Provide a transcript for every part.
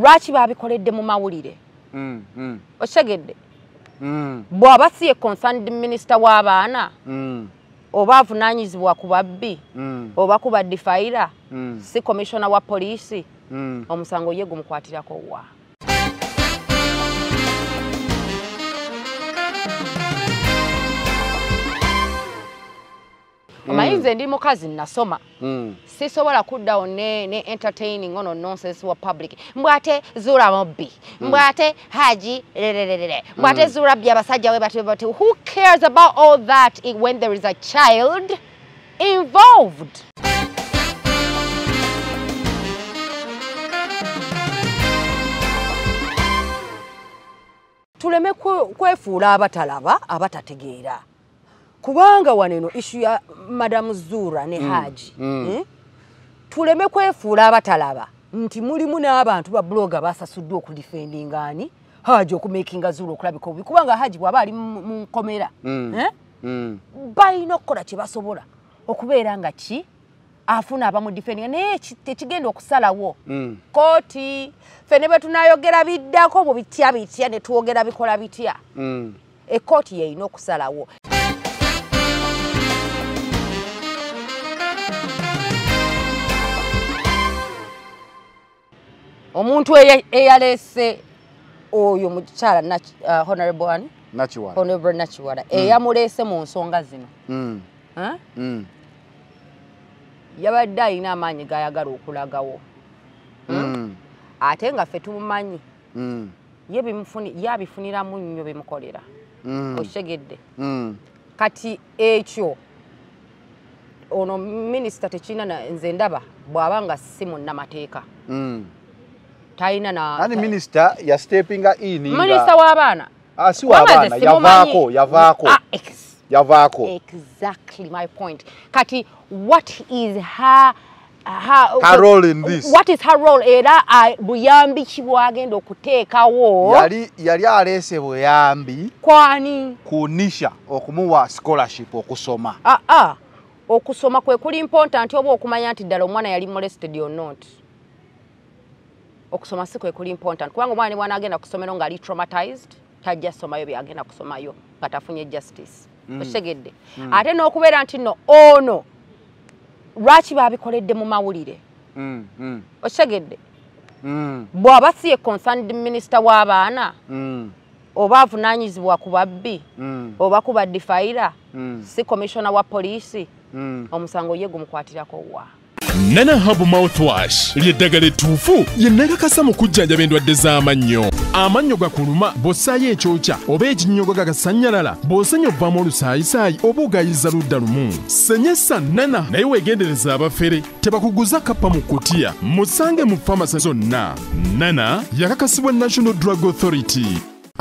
lwaki babikoledde mu mawulire? Mm, mm, okitegedde mm, bw'aba si ye concerned minisita w'abaana mm, oba avunaanyizibwa ku babbi mm, oba ku badifayira mm, si komishona wa poliisi mm. omusango ye gumukwatirako wa omanyi nze ndi mukazi nasoma Mm. sisobola kuddawo ne, ne entertaining ono nonsense wa public. Mbwate zuula mubbi mbwate haji lelelelele mbwate zuula zura abasajja we bati bati who cares about all that when there is a child involved? Tuleme kwe- kwefuula abatalaba abatategeera kubanga wano eno ishu ya madamu zuura ne haji mm. eh? tuleme kwefuula abatalaba nti mulimu n'abantu ba bloga basasuddwa okulifendinga ani haji okumakinga zuura okulabika obubi kubanga haji bw'aba ali mu nkomera Mm. eh? Mm. balina okukola kye basobola okubeera nga ki afuna abamudifendinga naye ki- tekigenda okusalawo Mm. kooti fene bwe tunayogera biddako bwe bitya bitya ne twogera bikola bitya Mm. ekooti yeyina okusalawo omuntu eya- eyaleese oyo mukyala uh, honorable ani honorable nakiwala eyamuleese mu nsonga zino Mm. Mm. yabadde alina amaanyi gayagala okulagawo Mm. ate nga ffe tumumanyi Mm. ye bimufuni- ye abifuniramu nnyo bimukolera Mm. okitegedde Mm. kati ekyo ono minisita tekirina na- nze ndaba bw'aba nga si munnamateeka Mm. Talina na Ani minisita ya steppinga in nga- minisita w'abaana Ah, si w'abaana nze simumanyi. yavaako yavaako Ah, yavaako exactly my point. Kati what is her her, Her role in this. what is her role? Era buyambi ki bwagenda okuteekawo. Yali yali aleese buyambi kwani? ku nisha okumuwa scholarship okusoma. Ah, ah. okusoma kwe kuli important oba okumanya nti ddala omwana yali molested or not okusoma si kwe kuli important. Kubanga omwana ne bwana agenda kusomero ng'ali traumatized tajja somayo byagenda kusomayo nga tafunye justice. Okitegedde. Ate n'okubeera nti nno ono lwaki babikoledde mu mawulire? Mm, mm, okitegedde. Mm, bw'aba si ye concerned minisita w'abaana mm, oba avunaanyizibwa ku babbi mm, oba ku badifayira mm, si komishona wa poliisi mm. omusango ye gumukwatirako wa nana habu mouthwash. Ly'eddagala ettuufu ye nakakasa mu kujjanjaba endwadde z'amannyo. Amannyo gakuluma bw'ossaayo ekyokya oba ekinnyogo gagasannyalala bw'osenya ovaamu olusaayisaayi oba ogayiza ludda lumu. Senyesa nana naye weegendereza abafere tebakuguza kappa mu kutiya. Musange mu famasi zonna. Nana yakakasibwa national drug authority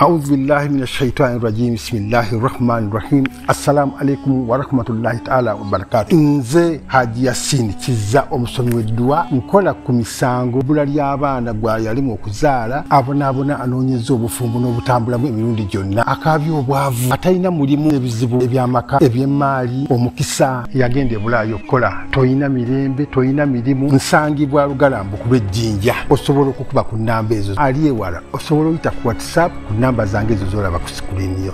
أعوذ بالله من الشيطان الرجيم بسم الله الرحمن الرحيم السلام عليكم ورحمة الله تعالى وبركاته nze haji yasini kiza omusomi w'eddwa nkola ku misango bbula ly'abaana gwa yalimu okuzaala abonaabona anoonyeza obufumbo n'obutambulamu emirundi gyonna akaabya obwavu atalina mulimu ebizibu eby'amaka eby'emmaali omukisa yagenda ebulaayo okukola toyina mirembe toyina mirimu nsangibwa lugalambu ku lw'ejjinja osobola okukuba ku nnamba ezo ali ewala osobola oyita ku whatsapp ku nnamba zange ezo zolaba ku sikulini yo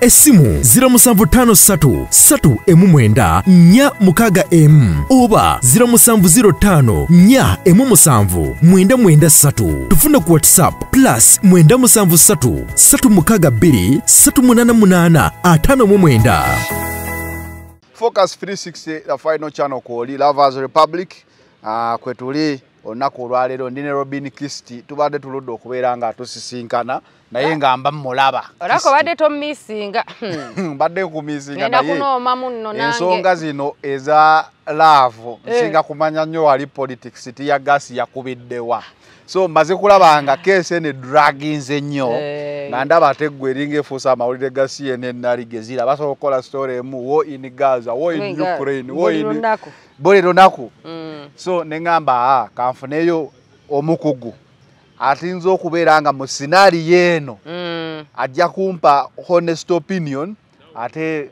essimu 0753 3 4 mukaaga emu oba 0705 4 7 993 tufuna ku whatsapp plus 973 362 388 59 focus 360 the final channel kwoli lovers republic. Uh, kwetuli olunaku olwaleero ndi ne robin kristi tubadde tuludde okubeera nga tusisinkana naye nga mba mmulaba. Olako badde tomisinga mbadde kumisinga ngenda naye. kunooma muno ensonga zino eza laavu. Eh. nsinga kumanya nnyo wali politics tiya gasi yakubiddewa so mmaze kulaba nga keesi eno edraginze nnyo Eh. nga ndaba ate ggwe eringa efuusa amawulire ga cnn nali gezira basobola okukola story emu wo in gaza wo in ukraine wo in buli lunaku. Mm. so neŋŋamba aa kanfuneyo omukugu atinza okubeera nga mu sinaariyo eno. Mm. ajja kumpa honest opinion ate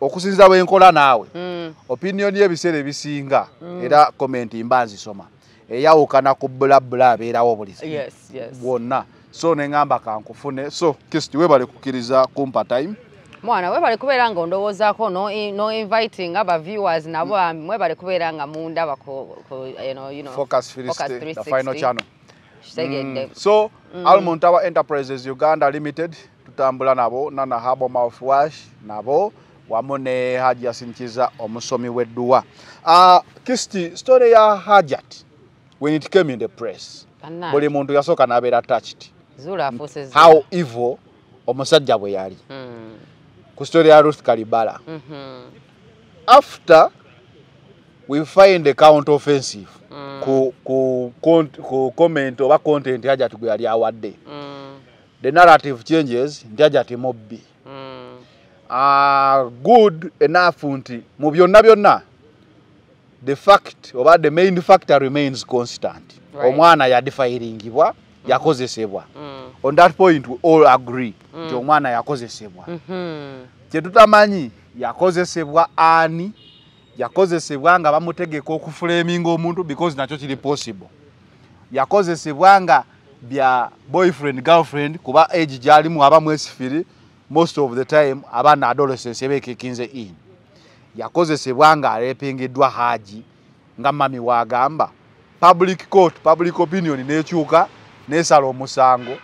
okusinziira bwenkola naawe. Mm. opinion y'ebiseera ebisinga era comment mba nzisoma. Eyawukana ku bulabula abeerawo buli yes yes. Bwonna. So neŋŋamba kankufune. So kristi webale kukkiriza kumpa time? Mwana webale kubeera nga ondowoozaako no, no inviting aba viewers nabo mm. mwebale kubeera nga mundaba ku, ku, you know, you know, focus first the 360. final channel Kitegedde. so almond tower enterprises uganda limited tutambula nabo nana habo mouthwash nabo wamu ne hajat sinkiza omusomi w'edduwa uh, kisti story ya hajat when it came in the press buli muntu yasooka n'abeera touched how evil omusajja bwe yali Mm. ku story ya ruth kalibala Mhm. after we find a counter offensive Mm. Ku, comment oba content hajat gwe yali awadde Mm. the narrative changes nti hajat mubbi Mm. uh, good enough nti mu byonna byonna the fact oba the main factor remains constant Right. omwana yadifiringibwa yakozesebwa Mm. on that point we all agree nti Mm. omwana yakozesebwa Mhm. kyetutamanyi yakozesebwa ani yakozesebwa nga bamutegeka okufulaminga omuntu because nakyo kiri possible. Yakozesebwa nga bya boyfriend girlfriend kuba age gyalimu aba mwesifiri most of the time abaana adolescence bekekinze in. Yakozesebwa nga alepingiddwa haji nga mami wagamba public court public opinion nekyuka nesala omusango.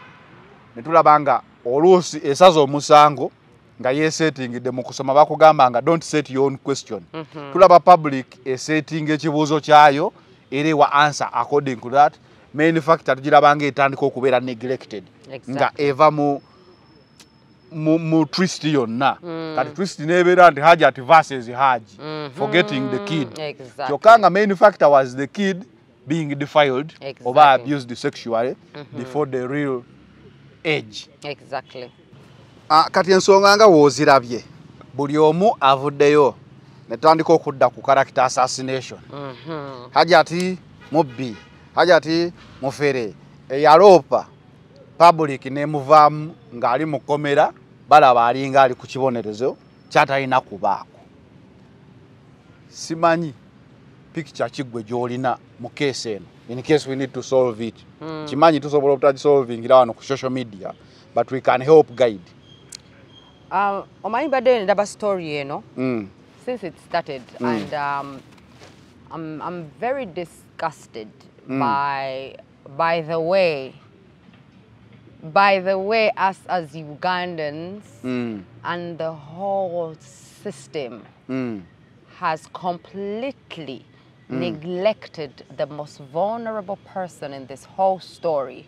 Netulaba nga oluusi esaza omusango nga yesetingidde mu kusoma bakugamba nga don't set your own question mm -hmm. tulaba public esetinga ekibuuzo kyayo era ewa answer according to that main factor tugirabanga etandika okubeera neglected Exactly. nga eva mu mu, mu twist yonna Mm. kati twist nebeera nti hajat versus haji mm -hmm. forgetting the kid Exactly. kyokka nga main factor was the kid being defiled Exactly. oba abused sexually mm -hmm. before the real age Exactly. Ah, kati ensonga nga woozirabye buli omu avuddeyo netandika okudda ku character assassination Mhm. hajati mubbi hajati mufere eyaloopa public nemuvaamu ng'ali mu komera balaba alinga ali ku kibonerezo kyatalina kubaako simanyi picture kiggwe gy'olina mu keesi eno in case we need to solve it Mm. kimanyi tusobola obutagisolvingira wano ku social media but we can help guide Um, omanyi badde ndaba story eno mm. since it started Mm. and um, I'm, I'm very disgusted Mm. by by the way by the way us as Ugandans Mm. and the whole system Mm. has completely neglected the most vulnerable person in this whole story,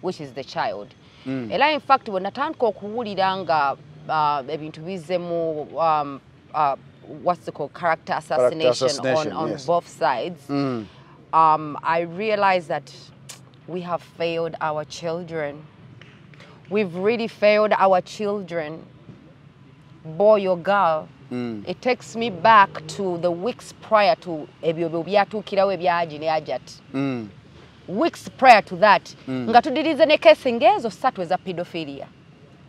which is the child. Mm. Era in fact bwe natandika okuwulira nga uh, ebintu bizemu um, uh, what's it called character assassination, character assassination, on, on yes. both sides, Mm. um, I realized that we have failed our children. We've really failed our children. Boy or girl, Mm. it takes me back to the weeks prior to ebyo byatuukirawo ebyaji ne ajat Mm. weeks prior to that Mm. nga tudirize ne kesi ng'ezo ssatu eza pedophilia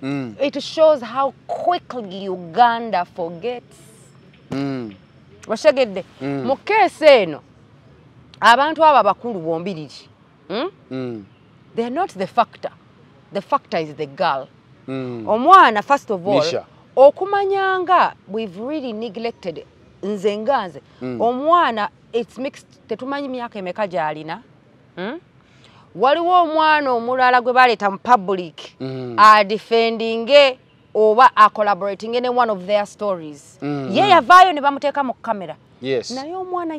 Mm. it shows how quickly uganda forgets Mm. otegedde Mm. mu keesi eno abantu abo abakulu bombiriri hmm? Mm. they're not the factor the factor is the girl Mm. omwana first of all Nisha. okumanyanga we've really neglected nze nga nze Mm. omwana its mixed tetumanyi myaka emeka gy'alina hmm? Waliwo omwana omulala gwe baleeta mu public Mm. adefendinge oba acolaboratinge ne one of their stories Mm. ye yavaayo ne bamuteeka mu kamera naye omwana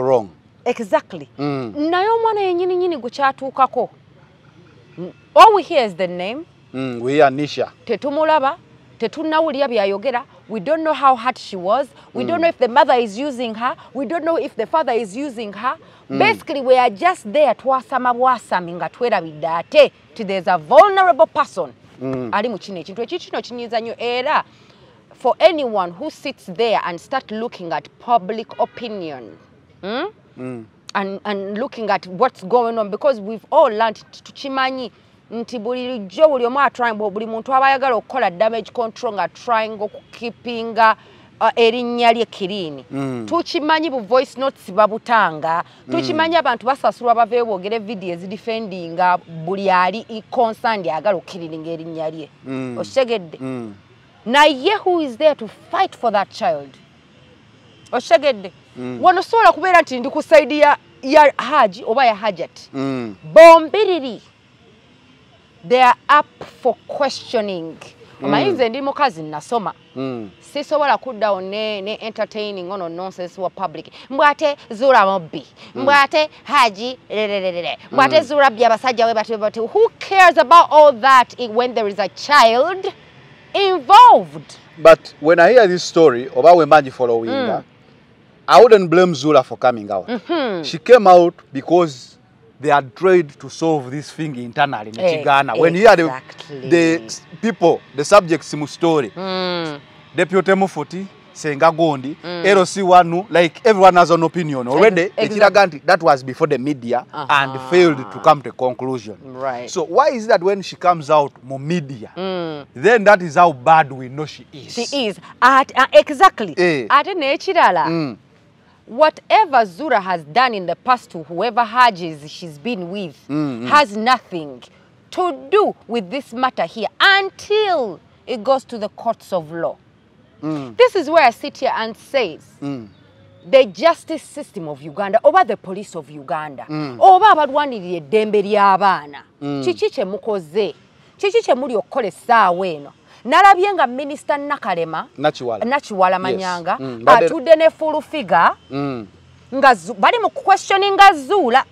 wrong. exactly Mm. naye omwana yennyini nyini gwe kyatuukako all we hear is the name Mm, we hear Nisha. tetumulaba tetunnawulira byayogera we don't know how hard she was. We don't know if the mother is using her. We don't know if the father is using her. Basically we are just there twasama bwasami nga twerabidde ate ti there's a vulnerable person. Ali mu kino ekintu. Ekyo kino kinyiiza nnyo era for anyone who sits there and start looking at public opinion hmm? and, and looking at what's going on because we've all learned tukimanyi nti bulijjo buli omu atrying buli muntu aba ayagala okukola damage control nga trying okukeepinga uh, erinnya lye kiriini tukimanyi bu voice notes babutanga tukimanyi abantu basasulwa baveeyo boogere video ezidefendinga buli ali concerned ayagala okukirininga erinnya lye. Okitegedde naye who is there to fight for that child? Okitegedde wano sobola kubeera nti ndi ku saidi ya, haji oba ya hajat Mm. bombiriri they are up for questioning. Omanyi nze ndi mukazi nasoma Mm. sisobola kuddawo ne, entertaining ono nonsense wa public. Mbw ate zuula mubbi mbw ate haji rererere mbw ate zuula bbi abasajja we bati bati who cares about all that when there is a child involved? But when I hear this story, Oba Wembanji following her, I wouldn't blame Zula for coming out. mm -hmm. She came out because they had tried to solve this thing internally in Eh, Chigana. When you hear the, exactly. the people, the subjects mu story, mm. Deputy Mufuti, Senga Gondi, LC Wanu, like everyone has an opinion. Already, Ex- ekiraga nti that was before the media and Uh-huh. failed to come to conclusion. Right. So why is that when she comes out more media, Mm. then that is how bad we know she is? she is at, uh, exactly Eh. ate n'ekirala Mm. Whatever Zura has done in the past to whoever Hajis she's been with mm -hmm. has nothing to do with this matter here until it goes to the courts of law. Mm. This is where I sit here and says the justice system of Uganda oba the police of Uganda oba abalwanirira eddembe ly'abaana kiki kye mukoze kiki kye muli eno nalabye nga minisita nakalema Nakiwala. manyanga Mm, atudde ne full figure Mm. nga bali mu questioninga zuula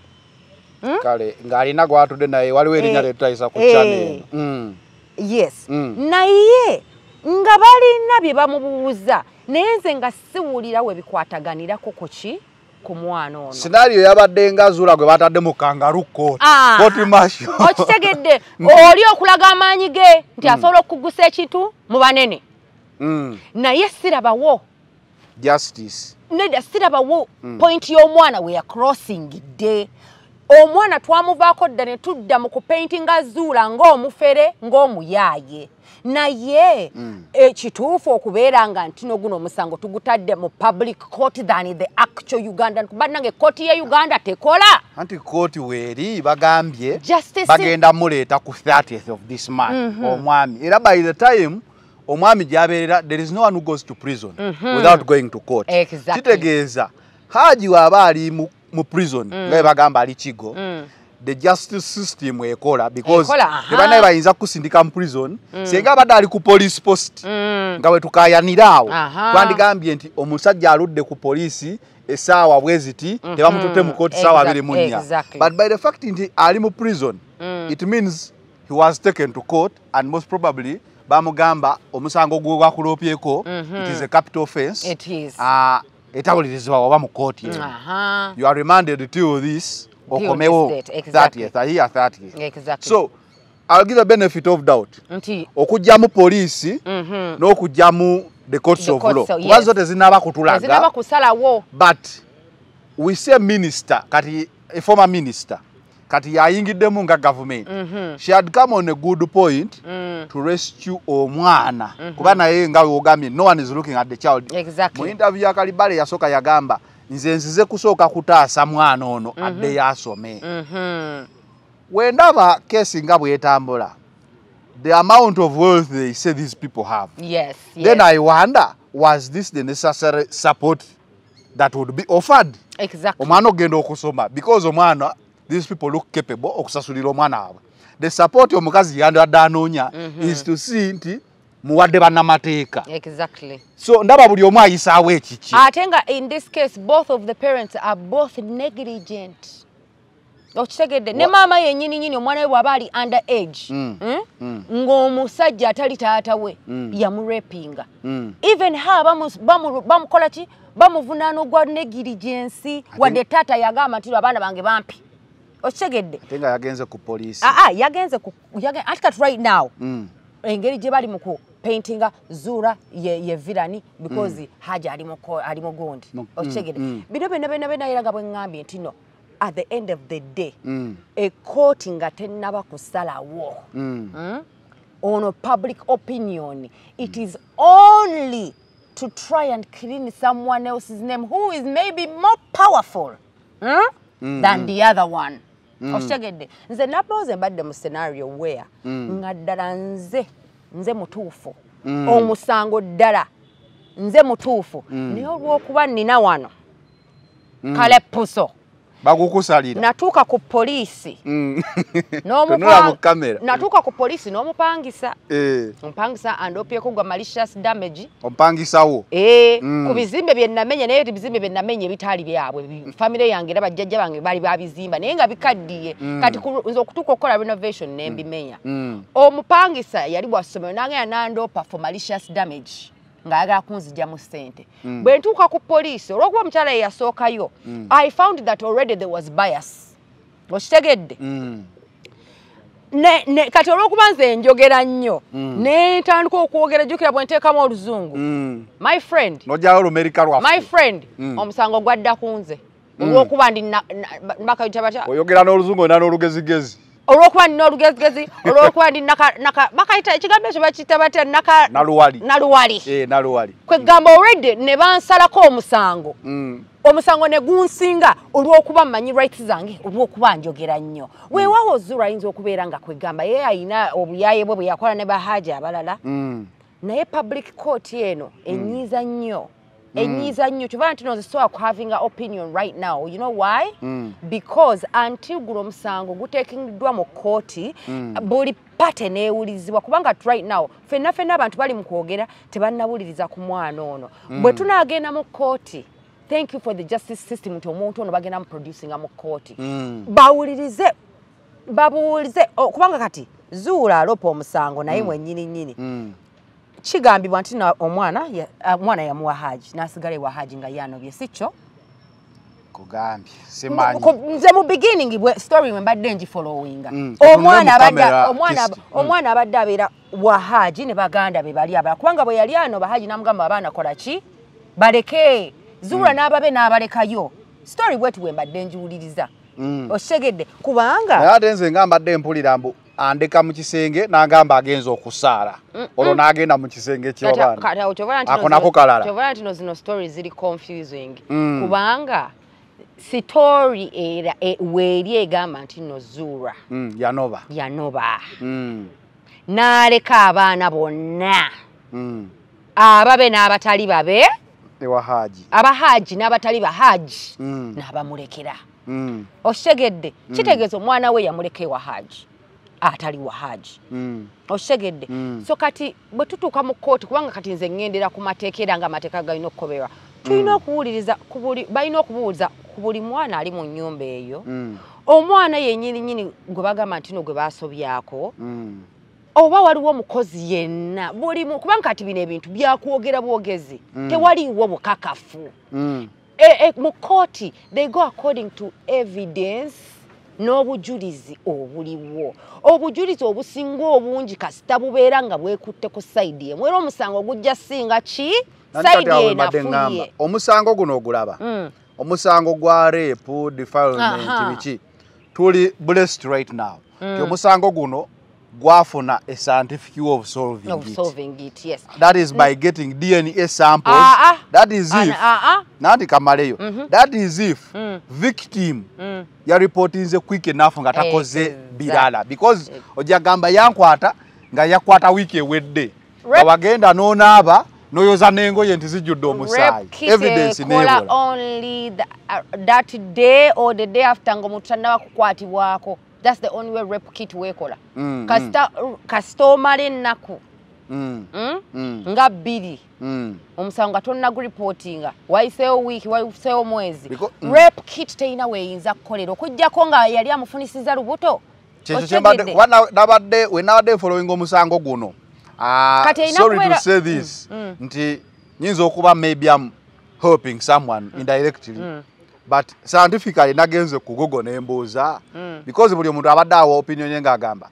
kale ng'alina gwatudde naye waliwo erinnya Eh, lyetutayisa ku eh. channel mm. yes naye nga balina bye bamubuuza naye nze nga siwulira we bikwataganirako ku ki ku mwana ono. Scenario yabadde nga zuula gwe batadde mu court. Ah. court martial. okitegedde oli okulaga amaanyi ge nti asobola okukugusa ekintu mu banene? Mm. naye sirabawo. Justice. Nedda sirabawo. Point y'omwana we yacrossingidde omwana twamuvaako dda ne tudda mu kupaintinga zuula ng'omufere ng'omuyaaye naye ekituufu okubeera nga ntino guno omusango tugutadde mu public court than the actual ugandan kuba nange kooti ye uganda tekola. Anti kooti weeri bagambye bagenda muleeta ku 30th of this month omwami. Era by the time omwami gyabeerera there is no one who goes to prison without going to court. Kitegeeza haaji waaba ali mu, mu prison nga bwe bagamba ali kigo. The justice system ekola because tebanaye bayinza kukusindika mu prison singa abadde ali ku police post nga bwe tukayanira awo twandigambye nti omusajja aludde ku poliisi essaawa bwe ziti tebamututte mu kooti Exact- abiri mu nnya. Exactly. but by the fact nti ali mu prison it means he was taken to court and most probably bamugamba omusango gwe gwakulopyeko it is a capital offense. It is. Ah, etawulirizibwa waba mu kooti eno. You are remanded till this okomewo this date, exactly. 30th ahiya 30th Exactly. so i'll give a benefit of doubt. Nti okugyamu poliisi n'okugyamu the courts of law. kuba yes. zo tezinaba ezinaba kutulaga but we say minister kati a former minister kati yayingiddemu nga government. She had come on a good point to rescue omwana. Kuba naye nga weogambye no one is looking at the child. Exactly. mu interview ya kalibale yasooka yagamba nze nzize kusooka kutaasa mwana ono addeyo asome wendaba keesi nga bwetambula the amount of wealth they say these people have. Yes, yes. then i wonder was this the necessary support that would be offered? Exactly. omwana ogenda okusoma because omwana these people look capable okusasulira omwana waabwe the support omukazi yandadde anoonya is to see nti muwadde bannamateeka exactly so ndaba buli omu ayisaawo ekiki ate nga in this case both of the parents are both negligent okitegedde ne maama yennyini nyini omwana we bw'aba ali under age Mm. mm? Mm. ng'omusajja atali taata we Mm. yamurepinga Mm. even ha bamu- bamu- bamukola ki bamuvunaana ogwa negligence wadde taata yagamba nti abaana bange bampi okitegedde ate nga yagenze ku poliisi aa yagenze ku- yagen- ati kati right now Mm. engeri gye bali mu ku paintinga zuura ye, ye vilani because haja ali mu ko- ali mu gundi Mu- okitegedde mm, mm. bino byonna byonna byonna era nga bwe ŋŋambye nti no at the end of the day Mm. ekooti nga tennaba kusalawo Mm. mm? ono public opinion it is only to try and clean someone else's name who is maybe more powerful hmm? Mm, than the other one okitegedde nze naboze mbadde mu scenario where Mm. nga ddala nze nze mutuufu Mm. omusango ddala nze mutuufu Mm. naye olw'okuba nina wano kale puso bagukusalira. Natuuka ku poliisi. Mm. natuuka ku poliisi n'omupangisa. Eh, ompangisa andopyeko gwa malicious damage. Ompangisawo ee Mm. ku bizimbe bye namenye naye ebizimbe bye namenye ebitaali byabwe. Famire yange era bajjajja bange baali babizimba naye nga bikaddiye. Mm. kati nze okutuuka okukola renovation nembimenya omupangisa yali bwa ssomero nagenda nandopa for malicious damage ng'ayagala kunzigyamu ssente Mm. bwe ntuuka ku poliisi olw'okuba omukyala ye yasookayo Mm. i found that already there was bias okitegedde Mm. ne, ne, kati olw'okuba nze njogera nnyo Mm. ne ntandika okwogera jjukira bwe nteekamu oluzungu Mm. my friend nojjayo olumerika my lwaffe friend Mm. omusango gwadda ku nze Mm. olw'okuba ndi bakayita batya oyogera n'oluzungu olina n'olugezigezi olw'okuba ndina olugezigezi olw'okuba ndi naka- naka- bakayita ekigambo ekyo bakiyita batya naluwali. Eh, naluwali. Kwegamba already ne bansalako omusango. Mm. omusango ne gunsinga olw'okuba mmanyi rights zange olw'okuba njogera nnyo. Weewaawo zura ayinza okubeera nga kwegamba ye ayina obuyaye bwe bwe yakola ne bahaji abalala. Mm. naye public court eno enyiiza nnyo enyiiza nnyo kyova nti no zisobola ku having a opinion right now. You know why? Mm. because until guno omusango guteekingiddwa mu kooti Mm. buli pate neewulizibwa. Kubanga right now fenna fenna abantu bali mu kwogera tebannawuliriza ku mwana ono. Bwe tunaagenda mu kooti thank you for the justice system nti omuntu ono bagenda mu producinga mu kooti Mm. bawulirize babuulize oh, kubanga kati zuula alopa omusango naye mwennyini nnyini. Mm. Kigambibwa nti na- omwana ah, omwana yamuwa haji n'asigala ewa haji nga yanobye si kyo? Kugambye simanyi. Mu beginning bwe story mwe mbadde ngifollowinga Mm, omwana abadde camera, omwana abadde abeera wa haji ne baganda be bali abala. Kubanga bwe yali anoba haji n'amugamba abaana kola ki? Baleke. Zuula n'ababe n'abalekayo. Story bwetu bwe mbadde njiwuliriza Mm. okitegedde. Kubanga naye ate nze nga mbadde mpulira mbu andeka mu kisenge n'agamba agenza okusaala. Olwo n'agenda mu kisenge awo kyobola nti no zino- story ziri confusing. Mm. kubanga sitori era e, weeri egamba nti no zuura. Mm, yanoba. Yanoba. Mm. n'aleka abaana bonna. Mm. ababe n'abatali babe. Ewa haji abahaji n'abatali bahaji Mm. n'abamulekera. Mm. okitegedde. Kitegeeza omwana we yamuleka ewa haji atali wa haji Mm. okitegedde Mm. so kati bwe tutuuka mu kooti kubanga kati nze ŋŋendera ku mateeka era nga amateeka galina okukoberwa tulina okuwuliriza ku buli balina okubuuliza ku buli mwana ali mu nnyumba eyo Mm. omwana yennyini nnyini gwe bagamba nti no gwe baasobyako Mm. oba waliwo omukozi yenna buli kubanga kati bino ebintu byakwogera bwogezi Mm. tewaliiwo bukakafu Mm. e, e, mu kooti they go according to evidence n'obujulizi obuliwo. Obujulizi obusinga obungi kasita bubeera nga bwekutte ku sayidi emu. Era omusango gujja singa ki? Sayidi enafuye omusango guno ogulaba. Mm. omusango gwa rape defilement biki? Tuli blessed right now. Ti omusango guno gwafuna a scientific way of solving of it. solving it yes. That is by getting dna samples. Ah, ah. that is if. ah, ah. nandi kamaleyo. That is if Mm. victim Mm. yaripotinze quick enough nga takoze Exact. birala. Because ojagamba yankwata nga yakwata wiiki ewedde. Nga wagenda n'onaaba n'oyoza n'engoye nti zijjudde omusaayi. Evidence neebola only uh, that day or the day after ng'omuntu tannaba kukwatibwako that's the only way rape kit weekola Mm, kasita kasita omala ennaku Mm. mm? Mm. nga bbiri Mm. omusango nga tonnaguripootinga wayiseewo wiiki wayiseewo mwezi mm. rape kit terina weeyinza kukolera okugjako nga yali amufunisiza lubuto kyekyo kyembadde Okitegedde? wana- nabadde we nabadde following omusango guno Ah, erina sorry to say this Mm, nti nyinza okuba maybe am helping someone indirectly Mm. But scientifically nagenze kugogo nembuuza Mm. because buli omuntu abadde awa opinion ye ng'agamba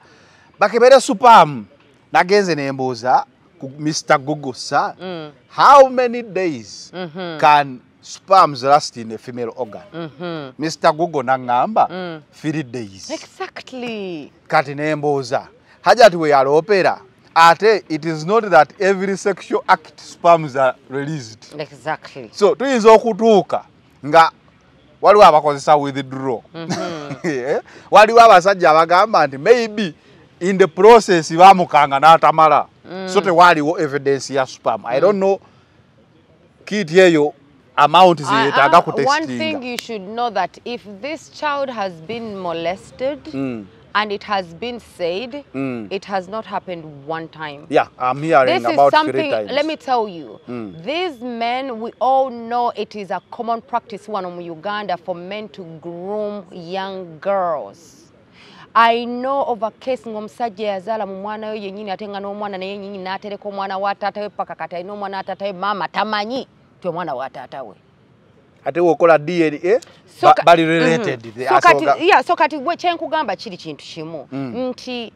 bakebere supam nagenze nembuuza ku mr google sa Mm. how many days mm -hmm. can sperms last in a female organ mm -hmm. mr google naŋŋamba Mm. three days exactly kati nembuuza hajati we yaloopera ate it is not that every sexual act sperms are released exactly so tuyinza okutuuka nga waliwo abakozesa withdraw. Eh, waliwo abasajja abagamba nti maybe in the process bamukanga n'atamala. So tewaliwo evidence ya spam. I don't know. Kiti eyo amount ziyetaaga Uh, uh, one thing kutestinga you should know that if this child has been molested Mm. And it has been said, Mm. it has not happened one time. yeah i'm hearing This is about three something, times let me tell you, Mm. these men, we all know it is a common practice one in Uganda for men to groom young girls. I know of a case ng'omusajja yazaala mu mwana we yennyini ate nga n'omwana naye yennyini n'atereka omwana wa taata we paka kati alina omwana wa taata we maama tamanyi ti omwana wa taata we. Ate wokola dna So ba- bali related mm -hmm. So kati, ya yeah, so kati gwe kyenkugamba kiri kintu kimu Mm. nti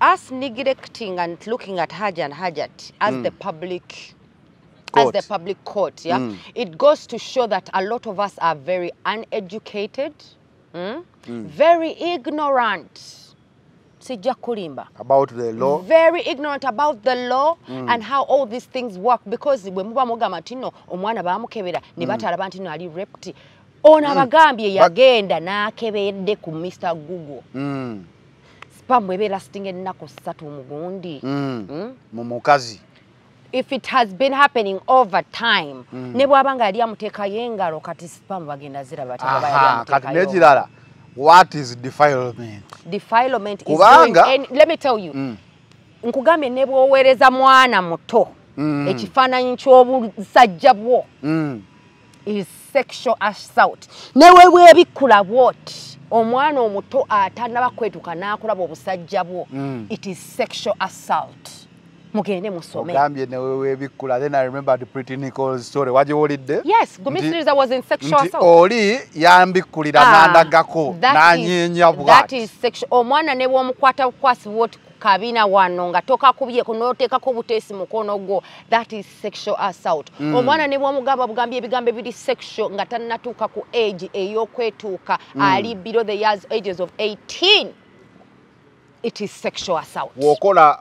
as neglecting and looking at Haja and Hajat as mm. the public court. as the public court yeah Mm. it goes to show that a lot of us are very uneducated mm? very ignorant sijja kulimba about the law? Very ignorant about the law and how all these things work because bwe muba mugamba nti nno omwana baamukebera ne batalaba nti nno ali repti ono abagambye yagenda n'akebedde ku mr google. Mm. spam eba elasting ennaku ssatu mugundi Mm. Mm? mu mukazi. If it has been happening over time ne bw'aba nga yali amuteekayo engalo kati spam bagenda ziraba ati baba yali amuteekayo what is defilement defilement is doing any, let me tell you Mm. nkugambye ne bw'oweereza mwana muto Mm. ekifaananyi ky'obusajja bwo Mm. is sexual assault ne we bwebikkula bwoti omwana omuto atannaba kwetuka n'akulaba obusajja bwo Mm. it is sexual assault mugende musome. Ogambye newe webikkula then i remember the pretty nichols story. Wagiwulidde? Yes gumisiriza was in sexual assault. oli yambikkulira Ah, n'andagako that bwati. omwana ne bw'omukwata bukwasibwa oti ku kabina wano nga tokakubyeko n'oteekako obuteesi mukono gwo that is sexual assault. Omwana ne bw'omugamba bugambye ebigambo ebiri sexual nga tannatuuka ku age ey'okwetuuka ali below the years ages of 18 it is sexual assault. Bw'okola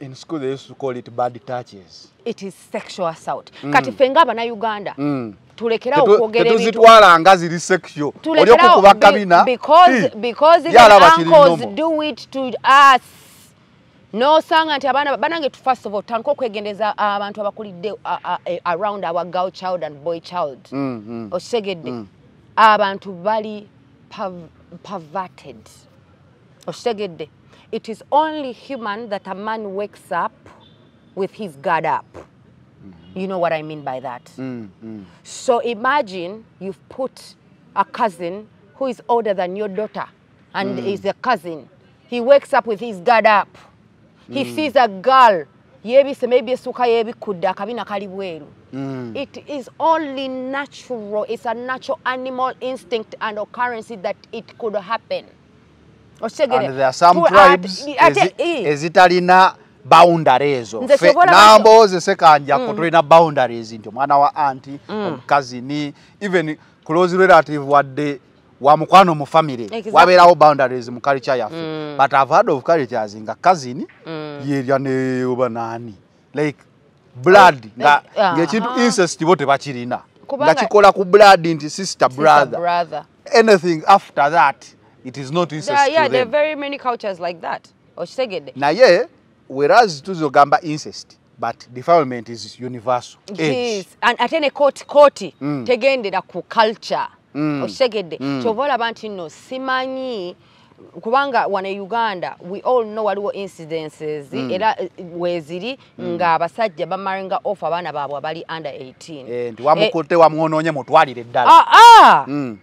in school they used to call it bad touches. It is sexual assault. Kati ffe ng'abannayuganda Mm. tulekerawo Tetu- okwogera ebintu tetuzitwala nga ziri sexual. Okukuba be- kabina because, because kiri uncles do it to us. Nosanga nti abaana banange first of all tanka okwegendeza abantu abakulidde eh, around our girl child and boy child. Mm, mm. okitegedde Mm. abantu bali perverted. Okitegedde it is only human that a man wakes up with his guard up Mm. you know what i mean by that Mm, mm. so imagine you've put a cousin who is older than your daughter and mm. is a cousin. He wakes up with his guard up. He sees a girl. yebise maybe esuka yebikudde akabina kali bweru Mm. it is only natural it's a natural animal instinct and occurrence that it could happen ezitalina boundary ezo. Nambooze kanjako tulina boundaries nti omwana wa anti omukazini even close relative wadde wa mukwano mu family Exactly. wabeerawo boundaries mu culture yaffe. But i've heard of cultures nga cousin yerya ne oba naani like blood nga Eh, ng'ekintu aha. incest bo tebakirina. Nga kikola ku blood nti sister brother. anything after that it is not incest Yeah, yeah, to there are them. very many cultures like that okitegedde naye whereas tuzogamba incest but defilement is universal age Yes. And ate ne kooti kooti Mm. tegendera ku culture Mm. okitegedde Mm. kyova olaba nti nno simanyi kubanga wano e uganda we all know waliwo incidences era eh, weeziri ng'abasajja bamaringa off abaana baabwe abali under 18 Eh, nti wamukutte wamwonoonye mutwalire eddala Ah, ah! Mm.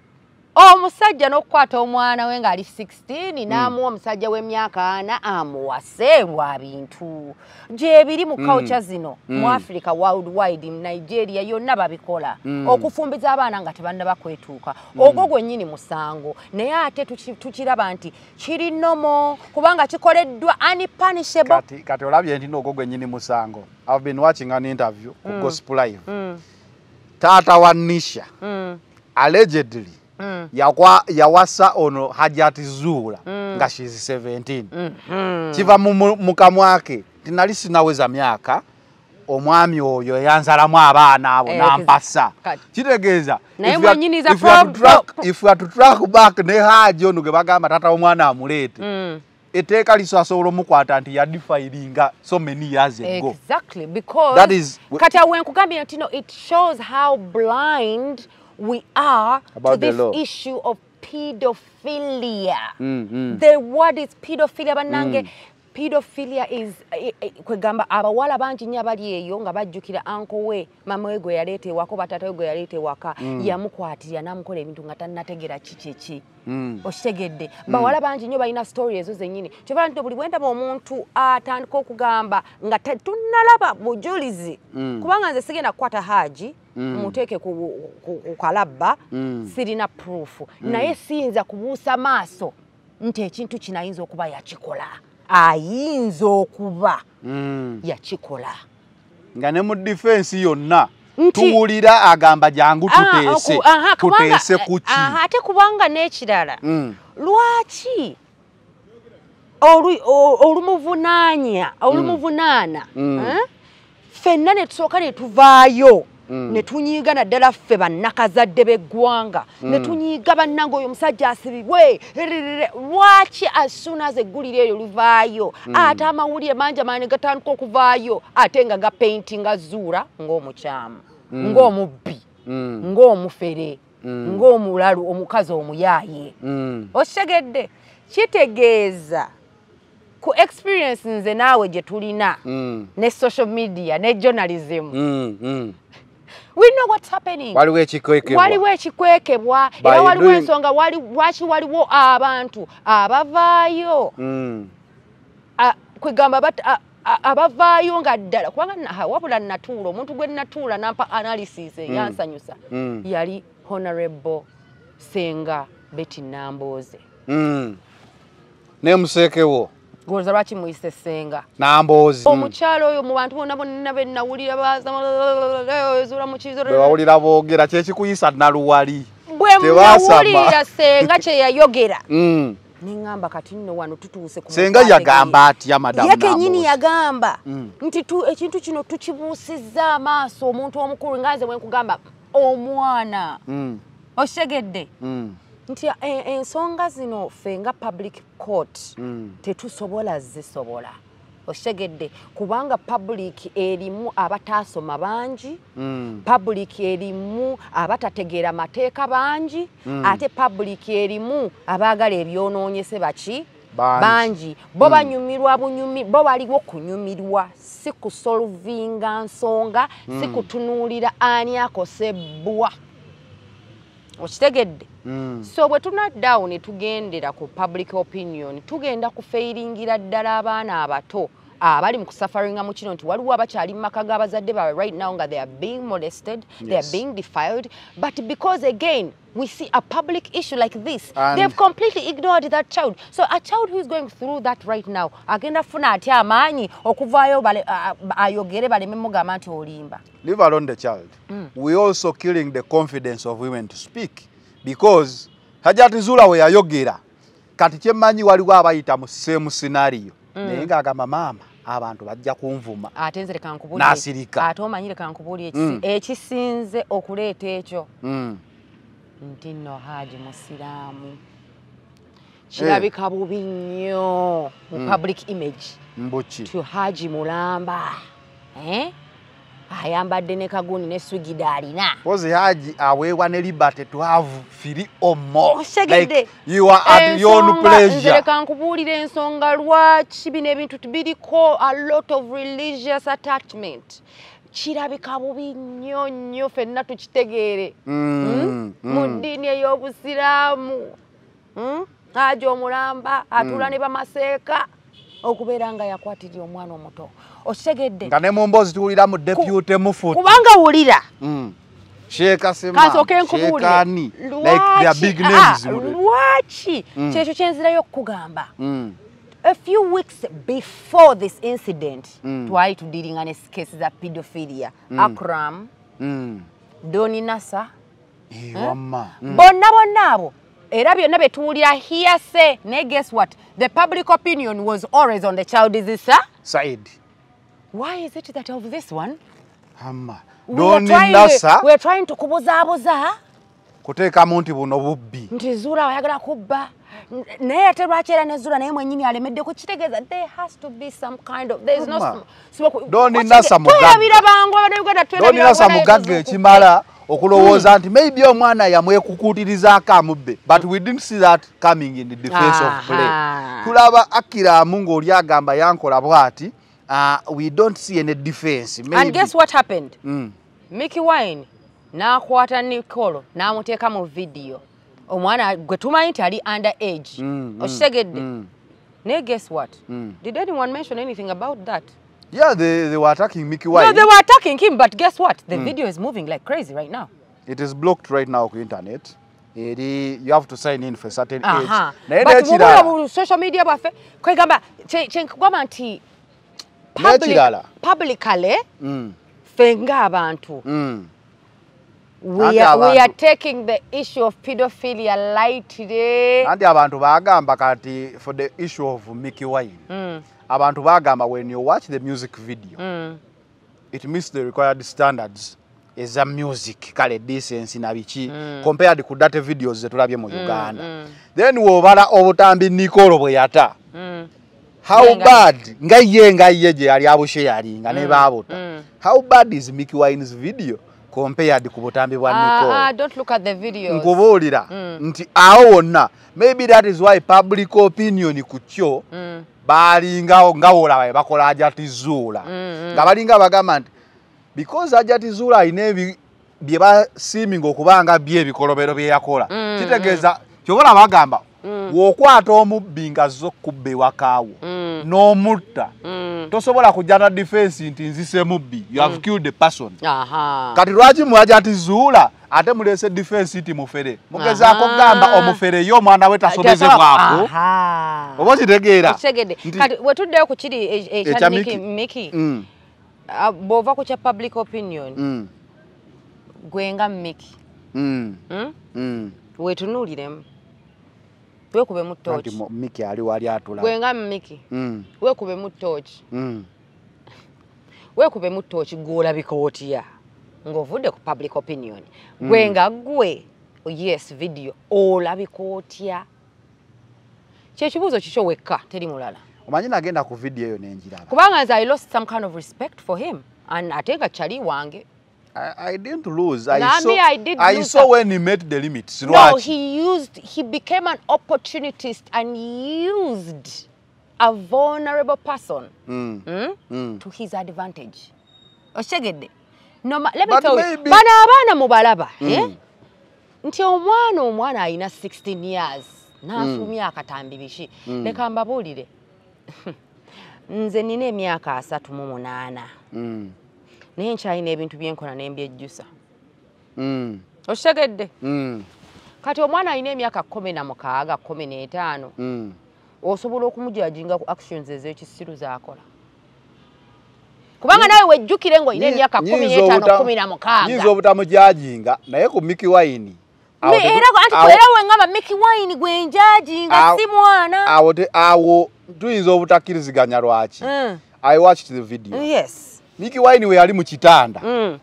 Omusajja n'okukwata omwana we ng'ali 16 n'amuwa omusajja w'emyaka ana amuwase lwa bintu. Gyebiri mu culture zino mu africa worldwide mu nigeria yonna babikola. Okufumbiza abaana nga tebannaba kwetuuka. Ogwo gwennyini musango. Naye ate tuki- tukiraba nti kiri nomo kubanga kikoleddwa unpunishable. Kati olabye nti n'ogwo gwennyini musango. I've been watching an interview ku gospel live. Taata wa nisha allegedly yawasa ono hajati zuula nga she's 17 mhm. kiva mu- mu mu kamwa ke tinali sinaweza myaka omwami oyo yanzalamu abaana abo Eh, nampasa. kitegeeza if back ne haji ono ge bagamba tata w'omwana amuleete. Mm. etteeka liso asobola omukwata nti yadifairinga so many years ago. Exactly, because That is- kati awe nkugambye nti no, it shows how blind we are to About the this issue of pedophilia. Mm, mm. The word is pedophilia banange. Pedophilia is eh, eh, kwegamba abawala bangi nnyo abali eyo nga bajjukira anko we mama we gwe yaleeta ewaka oba taata we gwe yaleeta ewaka yamukwatirira n'amukola ebintu nga tannategera kikiki Mm. okitegedde. Bawala bangi nnyo balina story ezo zennyini. Kyova nti buli bwendaba omuntu atandika okugamba nga tetunnalaba bujulizi. Kubanga nze sigenda kukwata haji muteeke ku kalabba sirina proof. Naye siyinza kubuusa maaso nti ekintu kino ayinza okuba yakikola ayinza okuba Mm. yakikola nga ne mu difensi yonna tuwulira agamba jangu Ah, tuteese tuteese ku ki aha, ate kubanga n'ekirala Mm. lwaki olumuvunaanya olumuvunaana Mm. eh? ffenna ne tusooka ne tuvaayo ne tunyiiga naddala ffe bannakazadde b'eggwanga ne tunyiiga bannange oyo omusajja asibibwe lwaki as soon as eggulire eryo livaayo ate amawulire mangi amaani gatandika okuvaayo ate nga gapeintinga zuura ng'omukyamu ng'omubbi Mm. ng'omufere ng'omulalu omukazi omuyaaye Mm. okitegedde kitegeeza ku experience nze naawe gye tulina Mm. ne social media ne journalism Mm. Mm. We know what's happening. Waliwo ekikwekebwa waliwo ekikwekebwa era waliwo ensonga lwaki waliwo abantu abavaayo? Mm. a- kwegamba abavaayo nga ddala kubanga wabula natuula omuntu gwe natuula nampa analysis eyansanyusa Mm. yali honorable senga betty nambooze Mm. Gwoza lwaki muyise senga namboozi omukyalo oyo mu bantu bonna bonna be nawulira bazaezula mu kizo bwe wawulira boogera kyekikuyisa naluwali bwe Tebasama. nawulira senga kye yayogera Mm. neŋŋamba kati nno wano tutuuse senga yagamba atya madamu ye kenyini yagamba Mm. nti tu- ekintu kino tukibuusizza amaaso omuntu omukulu nga nze bwe nkugamba omwana Mm. okitegedde Mm. Nti e- ensonga zino ffe nga public court Mm. tetusobola zisobola okitegedde kubanga public erimu abataasoma bangi Mm. public erimu abatategeera mateeka bangi ate public erimu abaagala ebyonoonyese baki Bangi. bo banyumirwa bunyumi bo baliwo kunyumirwa si kusolvinga nsonga si kutunuulira ani akosebbwa okitegedde Mm. So bwe tuna down tugendera ku public opinion tugenda kufeiringira ddala abaana abato abali mu kusafaringa mu kino nti waliwo abakyali mu maka g'abazadde baabwe right now nga they are being molested yes. they are being defiled. But because again we see a public issue like this And- they've completely ignored that child. So a child who is going through that right now agenda funa atya amaanyi okuvaayo ayogere baleme mugamba nti olimba. Leave alone the child. Mm. we also killing the confidence of women to speak because hajati zula we yayogera kati kyemmanyi waliwo abayita mu same scenario naye ng'agamba maama abantu bajja kunvuma ate nze N'asirika. ate omanyi leka nkubuulire Mm. ekisi- ekisinze okuleeta ekyo Mm. nti nno haji musiraamu kirabika bubi nnyo mu public image mbuki ti haji mulamba eh? Ayambadde ne kaguni ne swigida alina pozi haji aweebwa ne liberty to have three or more. Like you are at your own Ensonga- pleasure. leka nkubuulira ensonga lwaki bino ebintu biriko a lot of religious attachment. Kirabika bubi nnyo nnyo ffenna tukitegeere. Mm, mu mm. ddiini ey'obusiraamu. Mm? haji omulamba atuula ne bamaseeka okubeera nga yakwatirira omwana omuto okitegedde nga ne mu mboozi tuwuliramu deputy mufuti kubanga wulira. Mm. sheeka kansooke semaani nkubuulire. Like their big Lwaki- ah, mu Mm. kyekyo kyenzirayo okukugamba Mm. a few weeks before this incident Mm. twali tudiringa ne kesi za pedophilia. Akram Mm. doni nasa Eh, wamma. Mm. bonna bonna abo. Era byonna bye tuwulira hearsay. Ne guess what? The public opinion was always on the child's side said why is it that of this one? Amma. We are doni nasa we are trying to kubuzaabuza kuteekamu nti buno bubbi. Nti zuula ayagala kubba. Naye ate lwaki era ne zuula naye mwennyini alemeddeku kitegeeza there has to be some kind of there is no smoke- Doni Nasa it- mugagga. twerabira bangu abannayuganda doni nasa mugagga ekimala okulowooza nti maybe omwana yamwekukuutirizaako amubbe but we didn't see that coming in the defense of play tulaba akiramu ng'oli agamba yankola bwati uh, we don't see any defense and maybe. guess what happened? Mm. Mickey Wine n'akwata Nicolo n'amuteeka mu vidiyo omwana gwe tumanyi nti ali under age Mm, mm, okitegedde mm. naye guess what? Mm. did anyone mention anything about that? Yeah they, they were attacking Mickey no White they were attacking him but guess what? The video is moving like crazy right now. It is blocked right now ku internet. Eri you have to sign in for certain age. Aha naye but mubula mu social media bwaffe kwegamba kye- kyenkugamba nti public- publicly Mm, ffe ng'abantu mm. we are, we are abantu. taking the issue of pedophilia lightly. Anti abantu bagamba kati for the issue of Mickey Wine Mm, abantu bagamba when you watch the music video mm. it meets the required standards. Eza music kale decency na biki compared ku date videos zetulabye mu uganda. then wobala obutambi nikolo bwe yata. Mm. How nga- bad? nga ye nga ye gye yali abusheyalinga ne baabuta mm. how bad is Mickey Wine's video compared ku butambi bwa Ah, Nicole ah, don't look at the videos. nkubuulira Mm. nti awo wonna maybe that is why public opinion ku kyo Mm, balingawo nga wolaba bakola ajatizuula Mm, nga balinga bagamba nti because ajatizuula alina ebi- bye basiiminga okuba nga bye ebikolobero bye yakola. Mm, kitegeeza kyobola bagamba w'okwata omubbi nga zo kubba ewakaawo mm, n'omutta. Mm. tosobola kujja na defense nti nzise mubbi you have killed a person. Kati lwaki mwajatizuula ate muleese defense nti mufere? Mugezaako Aha. gamba omufere ye omwana we tasobezebwako oba okitegeera kati wetuddeyo ku kiri e- e- Ekya ekya Miki Mickey. Miki Mm, ah, bw'ova ku kya public opinion mm, gwe nga Miki mm, mm? mm. wetunuuliremu weekubemu Anti tooki Mickey ali wali atula gwe nga Miki Mm, weekubemu tooki mm. weekubemu tooki gw'olabika otya? Ng'ovudde ku public opinion. Gwe nga gwe yes video olabika otya? Kyekibuuzo kikyo wekka teri mulala. Omanyi nagenda ku vidiyo eyo nenjiraba kubanga nze i lost some kind of respect for him. And ate nga kyali wange I, I didn't lose. I Nami, saw, I did I lose saw when he met the limits. no Lwaki? he used he became an opportunist and used a vulnerable person Mm, mm, mm. to his advantage okitegedde no, let me But tell you Bana bana abaana mubalaba eh? Mm. nti omwana omwana alina 16 years n'afulumya akatambi biki leka mbabuulire nze nina emyaka asatu mu munaana Mm, naye nkyalina ebintu byenkola nembyejjusa mm, okitegedde? Mm, kati omwana alina emyaka kumi na mukaaga kumi n'etaano mm. osobola okumujajinga ku actions ez'ekisiru z'akola? Kubanga nawe wejjukire ng'olina emyaka kumi n'etaano kumi na mukaaga. nyinza obutamujajinga naye ku Me- tetu- era wengamba Mickey Wine gwe njajinga Awo- si mwana. awo tuyinza obutakkiriziganya lwaki? I watched the video. Yes Mickey Wine we yali mu kitanda Mm.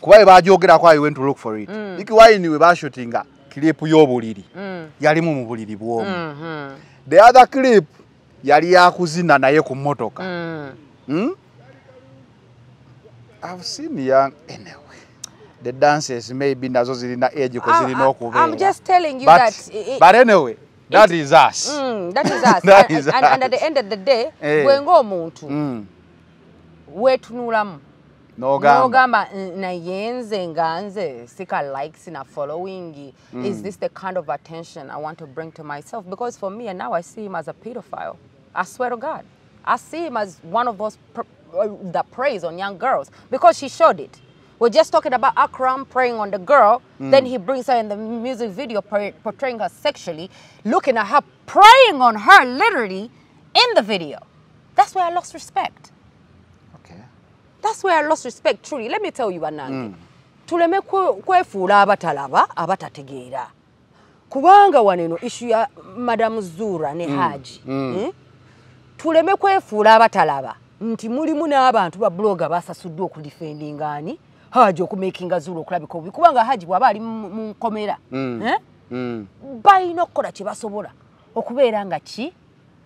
kuba we bagyogerako i went to look for it Mickey Wine we bashutinga clip y'obuliri Mm. yalimu mu buliri bwomu Mhm. the other clip yali yakuzina naye ku mmotoka Mm. Hmm? I've seen young anyway. The dances maybe nazo zilina age ko zilina okubeera. I'm just telling you but, that i- i- But anyway, that is us. Mm, that is us. That and, is and, and at us. the end of the day Eh. gwe ng'omuntu Mm. Weetunulamu N'ogamba. n'ogamba "N- naye nze nga nze sika likes na following. Is this the kind of attention i want to bring to myself? Because for me and now i see him as a pedophile. I swear to god. I see him as one of those pr- uh, that preys on young girls. Because she showed it. We're just talking about Akram preying on the girl. Then he brings her in the music video portraying her sexually, looking at her preying on her literally in the video. That's where I lost respect. That's where I lost respect truly. Let me tell you banange. Tuleme kwe- kwefuula abatalaba abatategeera. Kubanga waneno issue ya Madam Zura ne Haji. eh? Tuleme kwefuula abatalaba nti mulimu n'abantu ba blogger basasuddwa okudifendinga ani Haji okumakinga Zura okulabika obubi kubanga Haji bw'aba ali mu nkomera eh? Mm. balina okukola kye basobola okubeera nga ki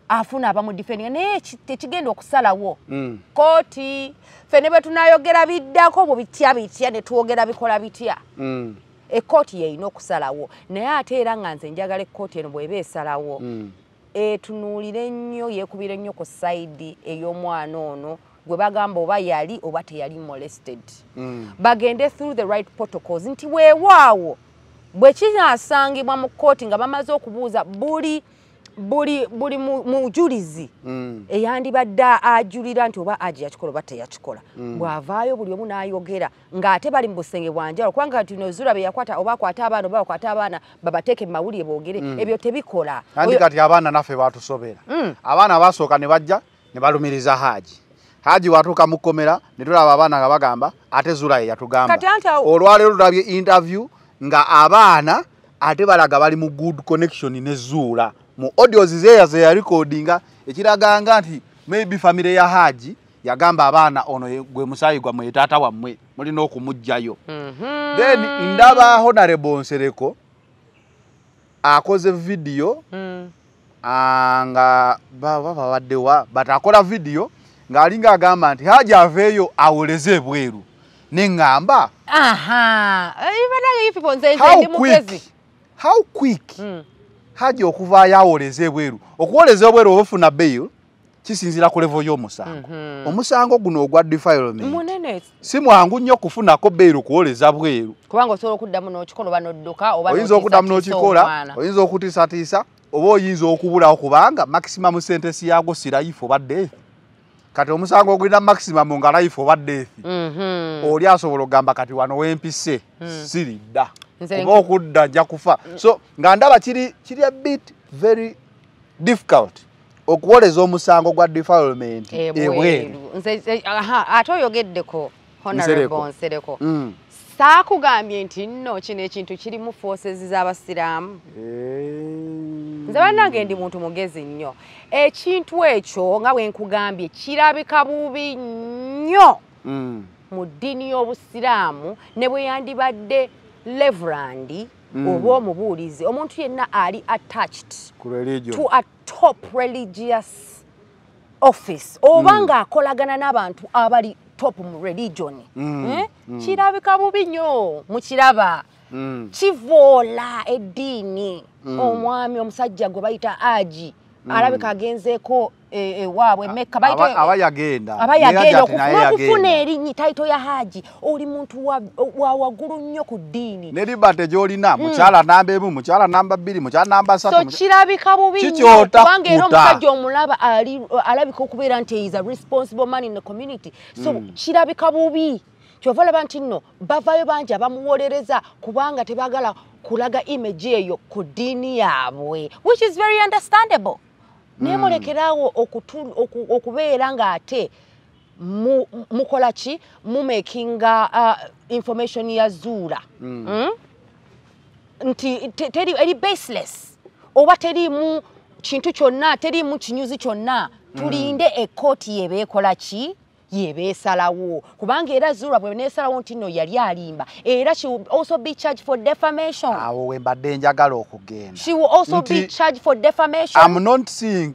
afuna abamudifendinga naye ki- tekigenda okusalawo Mm. kooti ffe ne bwe tunayogera biddako bwe bitya bitya ne twogera bikola bitya Mm. ekooti yeyina okusalawo naye ate era nga nze njagala ekooti eno bw'eba esalawo Mm. etunuulire nnyo yeekubire nnyo ku sayidi ey'omwana ono gwe bagamba oba yali oba teyali molested bagende through the right protocols nti weewaawo bwe kinasangibwa mu kkooti nga bamaze okubuuza buli buli buli mu- mujulizi Mm. eyandibadde ajulira nti oba agi yakikola oba teyakikola. Bw'avaayo buli omu n'ayogera ng'ate bali mu busenge bwa njawulo kubanga tino zura be yakwata oba akwate abaana oba bakwate abaana babateeke mu mawulire boogere ebyo tebikola. Andi kati abaana naffe batusobera abaana basooka ne bajja ne balumiriza haji haji watuuka mu kkomera ne tulaba abaana nga bagamba ate zula ye yatugamba. Olwaleero tulabye interview nga abaana ate balaga bali mu good connection ne zuula mu audios zeya ze yarekodinga ekiraganga nti maybe famire ya haji yagamba abaana ono gwe musaayi gwammwe ye taata wammwe mulina okumugjayo. Mhm. then ndaba honorable nsereko akoze video Mm. Ah, nga baba babaddewa but akola video ng'alinga agamba nti haja aveeyo awoleze ebweru. Neŋŋamba nze nze how quick haja okuvaayo awoleze ebweru. Okuwoleza ebweru oba ofuna bail kisinzira ku levo y'omusango. Omusango guno ogwa defilement. Si mwangu nnyo okufunako bail kuwoleza bweru. Kubanga osobola okuddamu n'okikola oba n'odduka oyinza okuddamu n'okikola oyinza okutiisatiisa oba oyinza okubulawo kubanga maximum sentence yagwo si life oba death kati omusango ogulina maximum nga life oba death Mhm. oli asobola okugamba kati wano wempise siridda. Nze oba okudda nja kufa. So nga ndaba kiri kiri a bit very difficult okuwoleza omusango gwa defilement ebweru. ate oyogeddeko honorable Nsereko. Mm. saakugambye nti nno kino ekintu kirimu forces z'abasiraamu nze bannange ndi muntu mugezi nnyo ekintu ekyo nga bwe nkugambye kirabika bubi nnyo Mm. mu ddiini y'obusiraamu ne bwe yandibadde leverandi Mm. oba omubuulizi omuntu yenna ali attached to a top religious office oba ng'akolagana n'abantu abali top mu religion. Mm, eh? kirabika bubi nnyo mukiraba. Mm. kivoola eddiini. Omwami omusajja gwe bayita aji alabika agenzeeko e- ewaabwe mekka aba bayita aba yagenda. aba yagenda okufuna erinnya taito ya haji oli muntu wa wa waggulu nnyo ku ddiini. Ne libate gyolina mukyala namba emu mukyala namba bbiri mukyala namba so satu kirabika bubi kubanga era omusajja omulaba alabika okubeera nti is a responsible man in the community. So kirabika bubi. Kyova olaba nti nno bavayo bangi abamuwolereza kubanga tebagala kulaga image eyo ku ddiini yaabwe which is very understandable naye mulekeraawo okutu- oku- okubeera ng'ate mu- mukola ki? Mumakinga uh, information ya zuula. Mm? nti te- teri eri baseless. Oba terimu kintu kyonna terimu kinyuzi kyonna tulinde ekooti yebeekola ki yebeesalawo kubanga era zura bwe neesalawo nti no yali alimba era she will also be charged for defamation awo wembadde njagala okugenda she will also nti, be charged for defamation i'm not seeing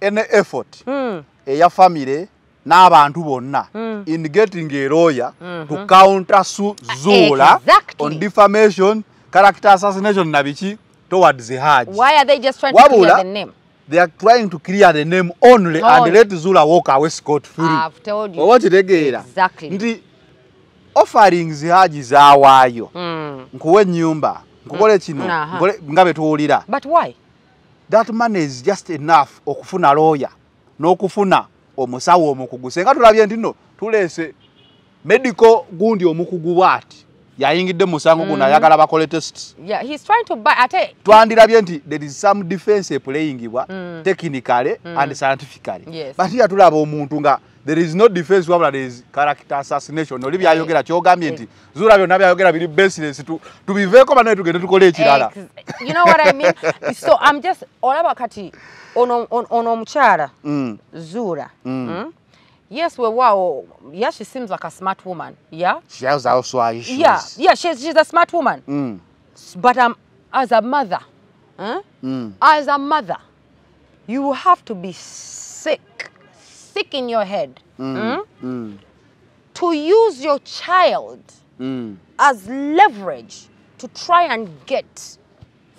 any effort mm. eya famire n'abantu bonna mm. in getting a lawyer mm -hmm. to mhm. counter su ah, zula exactly. on defamation character assassination na biki towards the haji why are they just trying Wabula, to clear the name they are trying to clear the name only All. and let Zula walk away scot free oba kitegeera nti offerings haji zaawaayo mm. nkuwa ennyumba nkukole kino nga bwe tuwulira. That money is just enough okufuna looya n'okufuna omusawo omukugu. Senga tulabye nti no tuleese medical gundi omukugu bw'ati. yayingidde mu musango guno ayagala bakole test twandirabye nti there is some defense eplayingibwa technically and scientifically. But yatulaba omuntu nga there is no defense wabula there is character assassination. Oli byayogera kyogambye nti zuula byonna byayogera biri baseless. Tubiveeko banaye tugende tukole ekirala. Olaba kati ono omukyala mm. zuula mm. Yes, we wow. Yeah, she seems like a smart woman. Yeah. She has also her issues. Yeah, yeah, she's, she's a smart woman. Mm. But um, as a mother, huh? mm. as a mother, you have to be sick, sick in your head mm. Hmm? Mm? to use your child mm. as leverage to try and get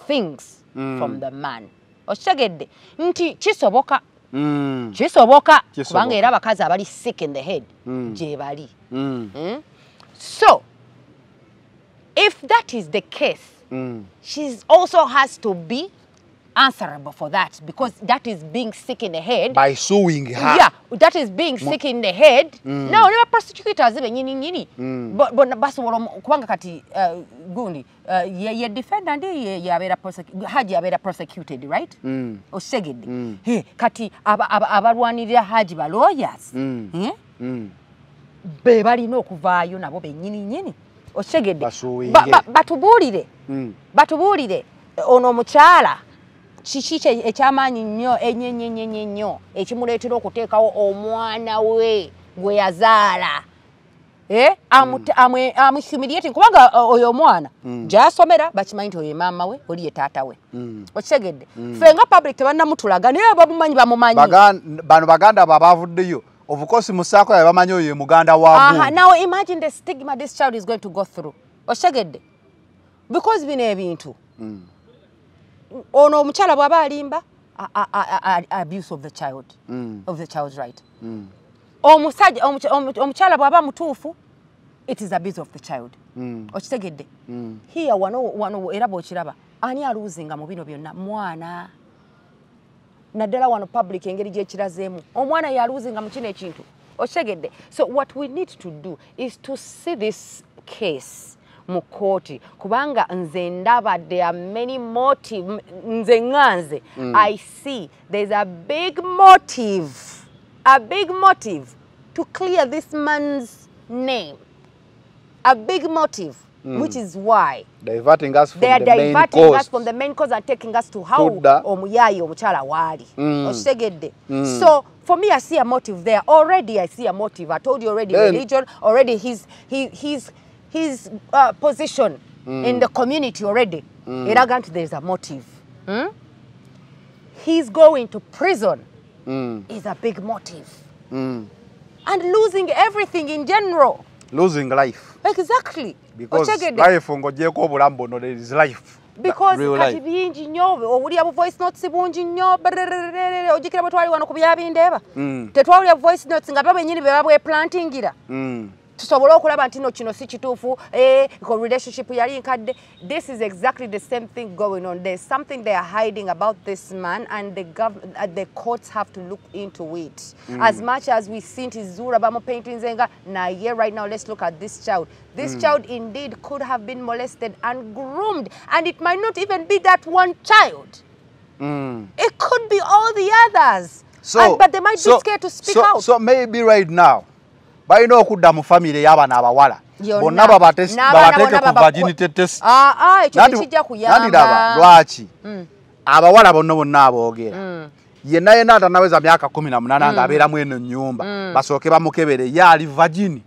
things mm. from the man. Oshagede, nti chisoboka Mm. kisoboka kubanga era abakazi abali sick in the head mm. gye bali mm. so if that is the case she also has to be answerable for that because that is being sick in the head. By suing her. Yeah, that is being sick in the head. Mm. Now ni prosecutors zile nyini nyini. Mm. Bo, but, basi kwanga kati uh, gundi uh, ye, ye defender ndiye ye abera haji abera prosecuted right? Mm. Oseged. Mm. He kati abalwanirira aba, aba haji ba lawyers. Mm. He? Mm. Be balina okuvaayo nabo bennyini nyini. Oseged. Basuwinge. Ba, ba, batubuulire. Mm. Batubuulire ono omukyala kiki ekyamaanyi nnyo enyenyenyenye nnyo ekimuleetera okuteekawo omwana we gwe yazaala. Eh, hmm. Amuhumiliating kubanga eh, oyo omwana hmm. gyasomera bakimanyi nti oyo emaama we oli ye taata we. Hmm. Okitegedde? Ffe nga public tebannamutulaga naye bamumanyi bamumanyi. Bano baganda bo abavuddeyo obukosi musaako yabe bamanyi oyo ye muganda waago now imagine the stigma this child is going to go through. Okitegedde? Because bino ebintu. ono omukyala bw'aba alimba abuse of the child mm. of the child's right. Mm. Omusajja omukyala bw'aba mutuufu it is abuse of the child. Mm. Okitegedde? Hiya wano wano era bw'okiraba ani aluuzinga mu bino byonna? Mwana. Naddala wano public engeri gyekirazeemu omwana yaluuzinga mu kino ekintu? Okitegedde? So what we need to do is to see this case. mu kkooti kubanga nze ndaba there are many motive nze ŋŋanze mm. i see there's a big motive a big motive to clear this man's name a big motive mm. which is why diverting us from they are the diverting main cause. us from the main cause and taking us to how Tuda. omuyayi omukyala waali mm. okitegedde mm. so for me i see a motive there already i see a motive i told you already Then, religion already he's he, he's his uh, position mm. in the community already mm. eraga nti there's a motive mm? his going to prison mm. is a big motive mm. and losing everything in general losing life exactly because Ochegede. life ng'ogyeko obulamu buno there is life because kati bingi nnyo owulira bu voice notes bungi nnyo ojjukira bwe twali wano ku byabindeeba tetwawulira voice notes nga babwennyini be babweplantingira tusobole okulaba nti no kino si kituufu eh, relationship yali nkadde. This is exactly the same thing going on. There's something they are hiding about this man and the, gov uh, the courts have to look into it. As much as we see nti zura bamupaintinze nga naye right now let's look at this child. This child indeed could have been molested and groomed and it might not even be that one child. Mm. it could be all the others. So, and, but they might so, be scared to speak so, out. So maybe right now balina okudda mu famire y'abaana abawala. Bonna babateeke ku virginity test. Ah, ah, nandiraba lwaki? Abawala bonna bonna aboogera. Yenna yenna atanaweza myaka kumi na munana ng'abeera mu eno nyumba basooke bamukebere ye ali vagini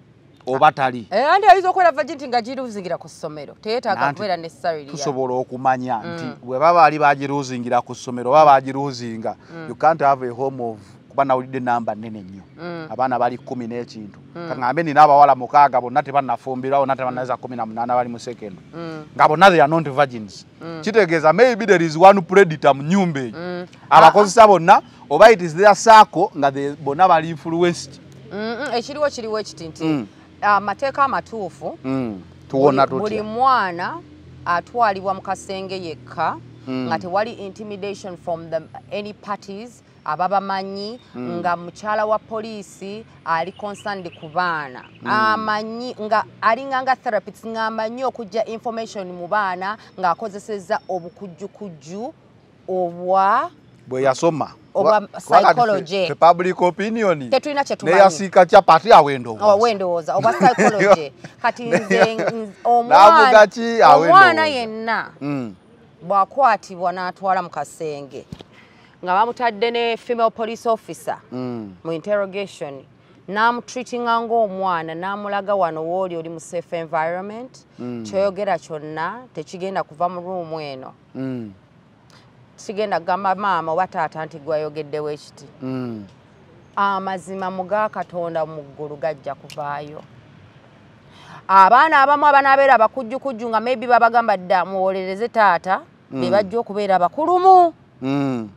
oba tali? Eh, andi ayinza okubeera virginity nga giruzingira ku ssomero. Teyeetaaga Nanti kubeera necessarily ya- tusobola okumanya nti bwe baba bali bagiruzingira ku ssomero oba bagiruzinga you can't have a home of kuba nawulidde namba nnene nnyo Mm. abaana bali kumi n'ekintu kaŋŋambe nina abawala mukaaga bonna tebannafumbirwa bonna tebanaweza kumi na munaana bali mu second Mm. nga bonna they are not virgins kitegeeza maybe there is one predator mu nyumba eyo Mm. abakozesa bonna oba it is their circle nga bonna bali influenced Mm, mm, ekiriwo kiriwo ekiti nti Mm. amateeka amatuufu Mm. tuwona buli- buli tutya mwana atwalibwa mu kasenge yekka Mm. nga tewali intimidation from the any parties ababamanyi nga mukyala wa poliisi ali concerned ku baana. Amanyi nga alinga nga therapist ng'amanyi okujja information mu baana ng'akozeseza obukujjukujju obwa bwe yasoma. Obwa Kuba- kuba kati psychology. ffe- ffe public opinion. Tetulina kyetumanyi neyasiika kyapati awendowooza wendowooza oba psychology. Kati nze nze- N'avuga omwana ki? Awe omwana ndowooza. yenna Mm. bw'akwatibwa n'atwala mu kasenge nga bamutadde ne female police officer Mm. mu interrogation n'amutreatinga ng'omwana n'amulaga wano wooli oli mu safe environment kyoyogera kyonna tekigenda kuva mu ruumu eno Mm. kigenda kugamba maama oba taata nti gwayogeddewo ekiti Mm. amazima mu ga katonda mu ggulu gajja kuvaayo abaana abamu abanaabeera abakujjukujju nga maybe babagamba dda muwolereze taata be bajja okubeera abakulumu Mm.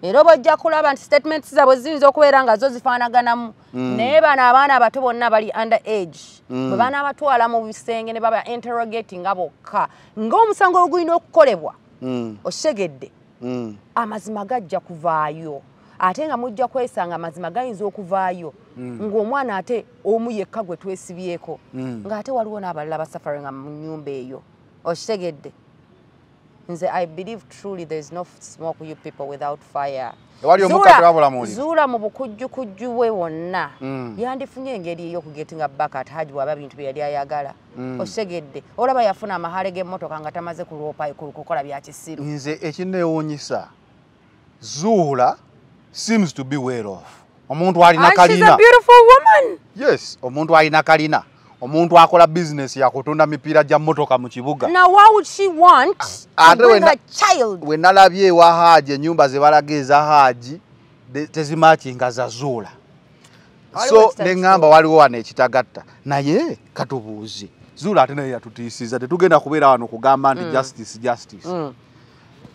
Era oba ojja kulaba nti statements zaabwe ziyinza okubeera nga zo zifaanaganamu naye bano abaana abato bonna bali under age. Bwe banaabatwala mu bisenge ne baba interrogating nga bokka ng'omusango ogulina okukolebwa Mm. okitegedde Mm. amazima gajja kuvaayo. Ate nga mujja kwesanga amazima gayinza okuvaayo ng'omwana ate omu yekka gwe twesibyeko Mm. ng'ate waliwo n'abalala basafaringa mu nnyumba eyo. Okitegedde nze i believe truly there is no smoke you people without fire. Tewali omukka Zuula- tewabulamuulira. zuula mu bukujjukujju bwe wonna. Mm. yandifunye engeri ey'okugetinga bakat haji waba bintu bye yali ayagala. Okitegedde olaba yafuna amahale g'emmotoka nga tamaze kukola bya kisiru. Nze ekineewuunyisa zuula seems to be well off. Omuntu alina kalina. beautiful woman. yes omuntu alina kalina omuntu akola bizinesi yakutunda mipiira gya motoka mu kibuga. To Ate bring wenna- her child? we nalabye ewa haaji ennyumba ze balaga eza haaji tezimakinga za zuula. Waliwo so neŋŋamba waliwo wano ekitagatta. Naye katubuuze. Zuula ate naye yatutiisiza tetugenda kubeera wano kugamba nti justice justice. Mm.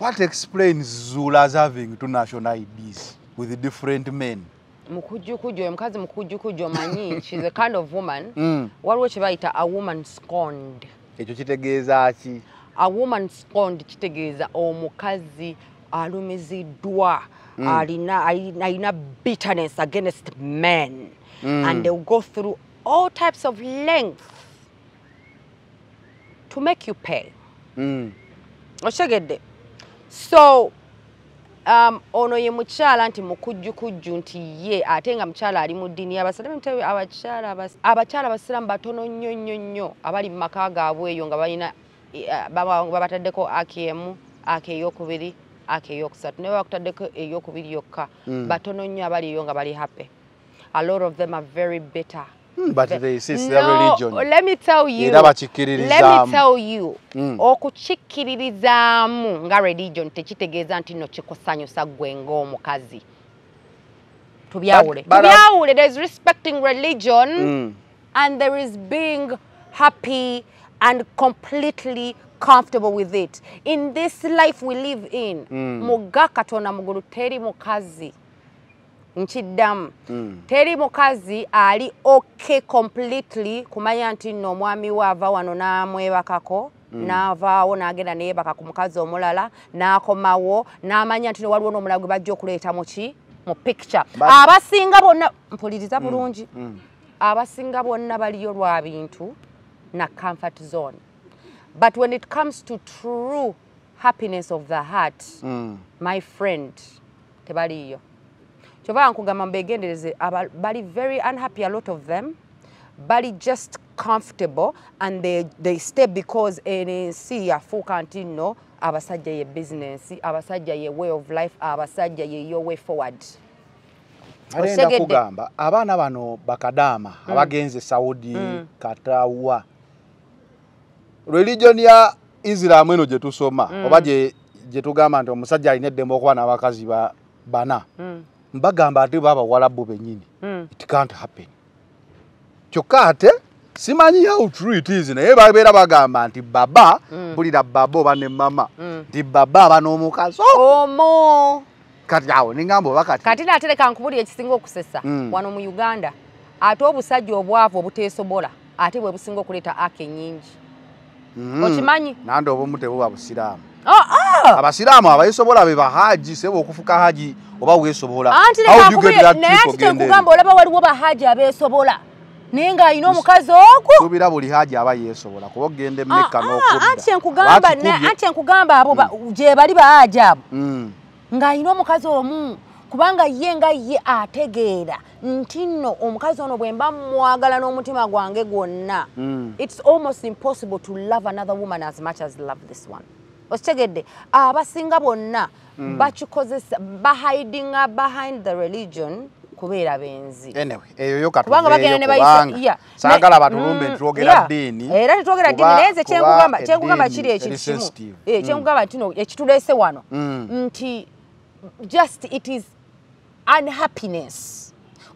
what explains zuula's having two national ids with different men mukujjukujju oyo mukazi mukujjukujju omanyi she's a kind of woman. Mm. waliwo kye bayita a woman scorned. Ekyo kitegeeza ki? A woman scorned kitegeeza omukazi alumiziddwa alina ali- alina bitterness against men. And they will go through all types of length to make you pay Mm. okitegedde so ono ye mukyala nti mukujjukujju nti ye ate nga mukyala ali mu ddiini abakyala abas- abakyala abasiraamu batono nnyo nnyo nnyo. Abali mu maka gaabwe eyo nga balina baba- babataddeko aki emu aki eyokubiri aki eyokusatu. Naye bakutaddeko eyokubiri yokka. Batono nnyo abali eyo nga bali happy. A lot of them are very bitter Mm, but they insist their No, religion let me tell you. Era bakikkiririzaamu. Let me tell you. Mm. Okukikkiririzaamu nga religion tekitegeeza nti no kikusanyusa ggwe ng'omukazi. Tubyawule. Uh, Tubyawule. There is respecting religion Mm. and there is being happy and completely comfortable with it. In this life we live in, muga katonda mugulu teri mukazi nkiddamu. Teri mukazi ali okay completely kumanya nti nno omwami we ava wano n'amwebakako n'avaawo n'agenda neyebaka ku mukazi omulala n'akomawo n'amanya nti waliwo n'omulala gwe bajja okuleeta mu ki? Mu picture. Abasinga bonna mpuliriza bulungi. Abasinga bonna baliyo lwa bintu na comfort zone. But when it comes to true happiness of the heart Mm. my friend tebaliyo kyova nkugamba mbegendereze aba- bali very unhappy a lot of them. Bali just comfortable and they, they stay because ensi yafuuka nti nno abasajja ye business abasajja ye way of life abasajja ye your way forward. Ate nda Otegedde. kugamba abaana bano bakadaama abagenze saudi katawa religion ya isiramu eno gye tusoma oba gye tugamba nti omusajja alina eddembe okuba n'abakazi ba- bana mbagamba ate babawalabu benyini Mm. it can't happen. Kyokka ate simanyi how true it is. Naye babeera bagamba nti baba mpulira baba oba ne mama. Nti baba aba n'omukazi. Oh, omo! Kati awo ningamba oba kati. Kati natereka nkubulira ekisinga okusesa. Mm. wano mu uganda ate obusajja obwavu obuteesobola ate bwe businga okuleeta ake nyingi Mhm. okimanyi? Nandi obumu tebuba busiraamu. Ah, ah! Abasiraamu abeesobola be bahaji sebe okufuka haji oba weesobola naye eri? kyekugamba olaba waliwo bahaji abeesobola naye ng'alina omukazi ogwo suubira buli haji aba yeesobola kuba ogenda emekka Ah, ah, n'okudda anti enkugamba abo ba- gye bali bahaji abo. Mm. ng'alina omukazi omu kubanga ye nga ye ategeera nti nno omukazi ono bwe mba mwagala n'omutima gwange gwonna. Mm. it's almost impossible to love another woman as much as love this one okitegedde abasinga bonna bakikozesa bahidinga behind the religion kubeera benzi kubanga bagenda ne katuveeyo bayisa yeah. saagala Ne- batulumbe mm, ntitwogera yeah. ddiini era tetwogera ddiini naye nze kyenkugamba kiri eri kimu. Eh, Mm. kyenkugamba nti no ekituleese wano Mm. nti just it is unhappiness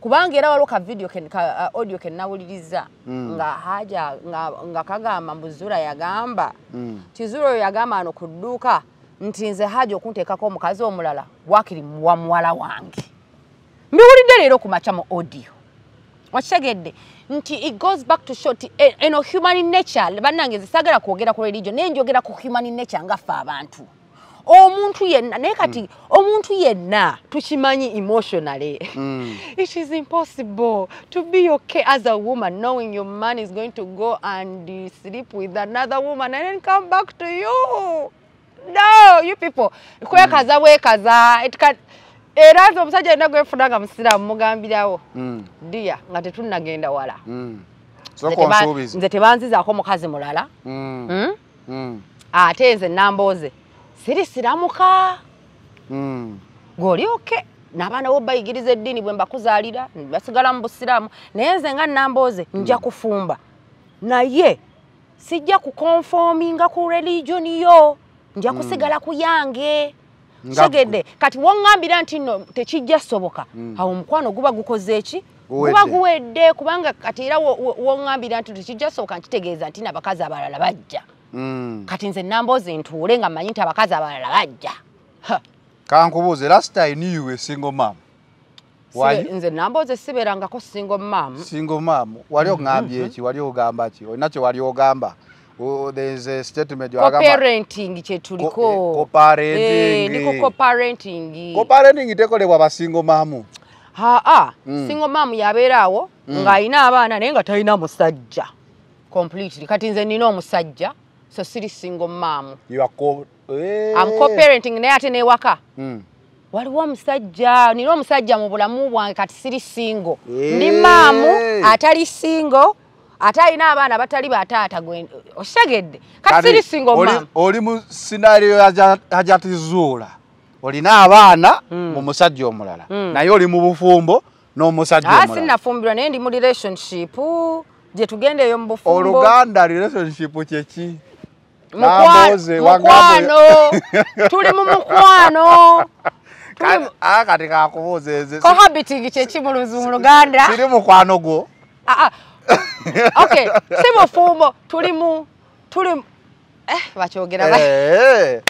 kubanga era waliwo ka video ka uh, audio kenawuliriza nga haja nga, nga kagamba mbu zura yagamba. Mm. ti zura oyo yagamba ano ku dduuka nti nze haja okunteekako omukazi omulala wakiri wa muwala wange. Mbiwulidde leero ku makya mu audio. Wakitegedde nti it goes back to show ti eno human nature. Bannange nze saagala kwogera ku religion naye njogera ku human nature ngaffe abantu omuntu yenna naye kati omuntu yenna tukimanyi emotionally. It is impossible to be okay as a woman knowing your man is going to go and sleep with another woman and then come back to you. No you people. Kwekaza bwekaza it can era nze omusajja yenna gwefuna nga musiraamu mugambirawo. Mm. dia nga tetunnagenda wala. Mm. Nze tebanzizaako mukazi mulala. Mm. Mm? Mm. ate nze nambooze siri siramuka Mm. gweoli oke n'abaana bo bayigiriza eddiini bwe mbakuzaalira basigala mu busiraamu naye nze nga nambooze nja kufumba. Naye sijja kukonfominga ku religion yo nja kusigala ku yange. Nga tegedde kati woŋŋambira nti nno tekijja soboka awo omukwano guba gukoze eki? Guba guwedde kubanga kati era wo- wo- woŋŋambira nti tekijja soboka nkitegeeza nti n'abakazi abalala bajja. Kati nze namboozi ntuule nga mmanyi nti abakazi abalala bajja. Kankubuuze last I knew you were single mom nze namboozi sibeerangako single mom. Single mom. Wali ogambye eki wali ogamba ki? Olina kye wali ogamba? A co-parenting Co- kyetuliko eh, co-parenting. ndi ku co-parenting co-parenting tekolebwa basingo maamu haa Mm. single mom yabeera awo ng'alina abaana naye nga talina musajja. Completely. Kati nze nina omusajja so siri single mom. You are co- Eh. am co-parenting naye ate n'ewaka. Mm. waliwo omusajja nina omusajja mu bulamu bwange kati siri singo Eh. ndi maamu atali singo ate alina abaana batali bataata gwe okitegedde kati siri singo oli- oli mu sinario hajatizuula olina abaana mu musajja omulala. Naye oli mu bufumbo n'omusajja Ah, omulala. sinnafumbirwa naye ndi mu relationship gye tugenda eyo mu bufumbo. Oluganda relationship kyeki mukwano tuli mu mukwano. Kati- kakubuuza cohabiting kyeki mu luganda? siri mukwano gwo. Ah, ah. okay si bufumbo tuli mu tuli eh bakyogera ba- Eh,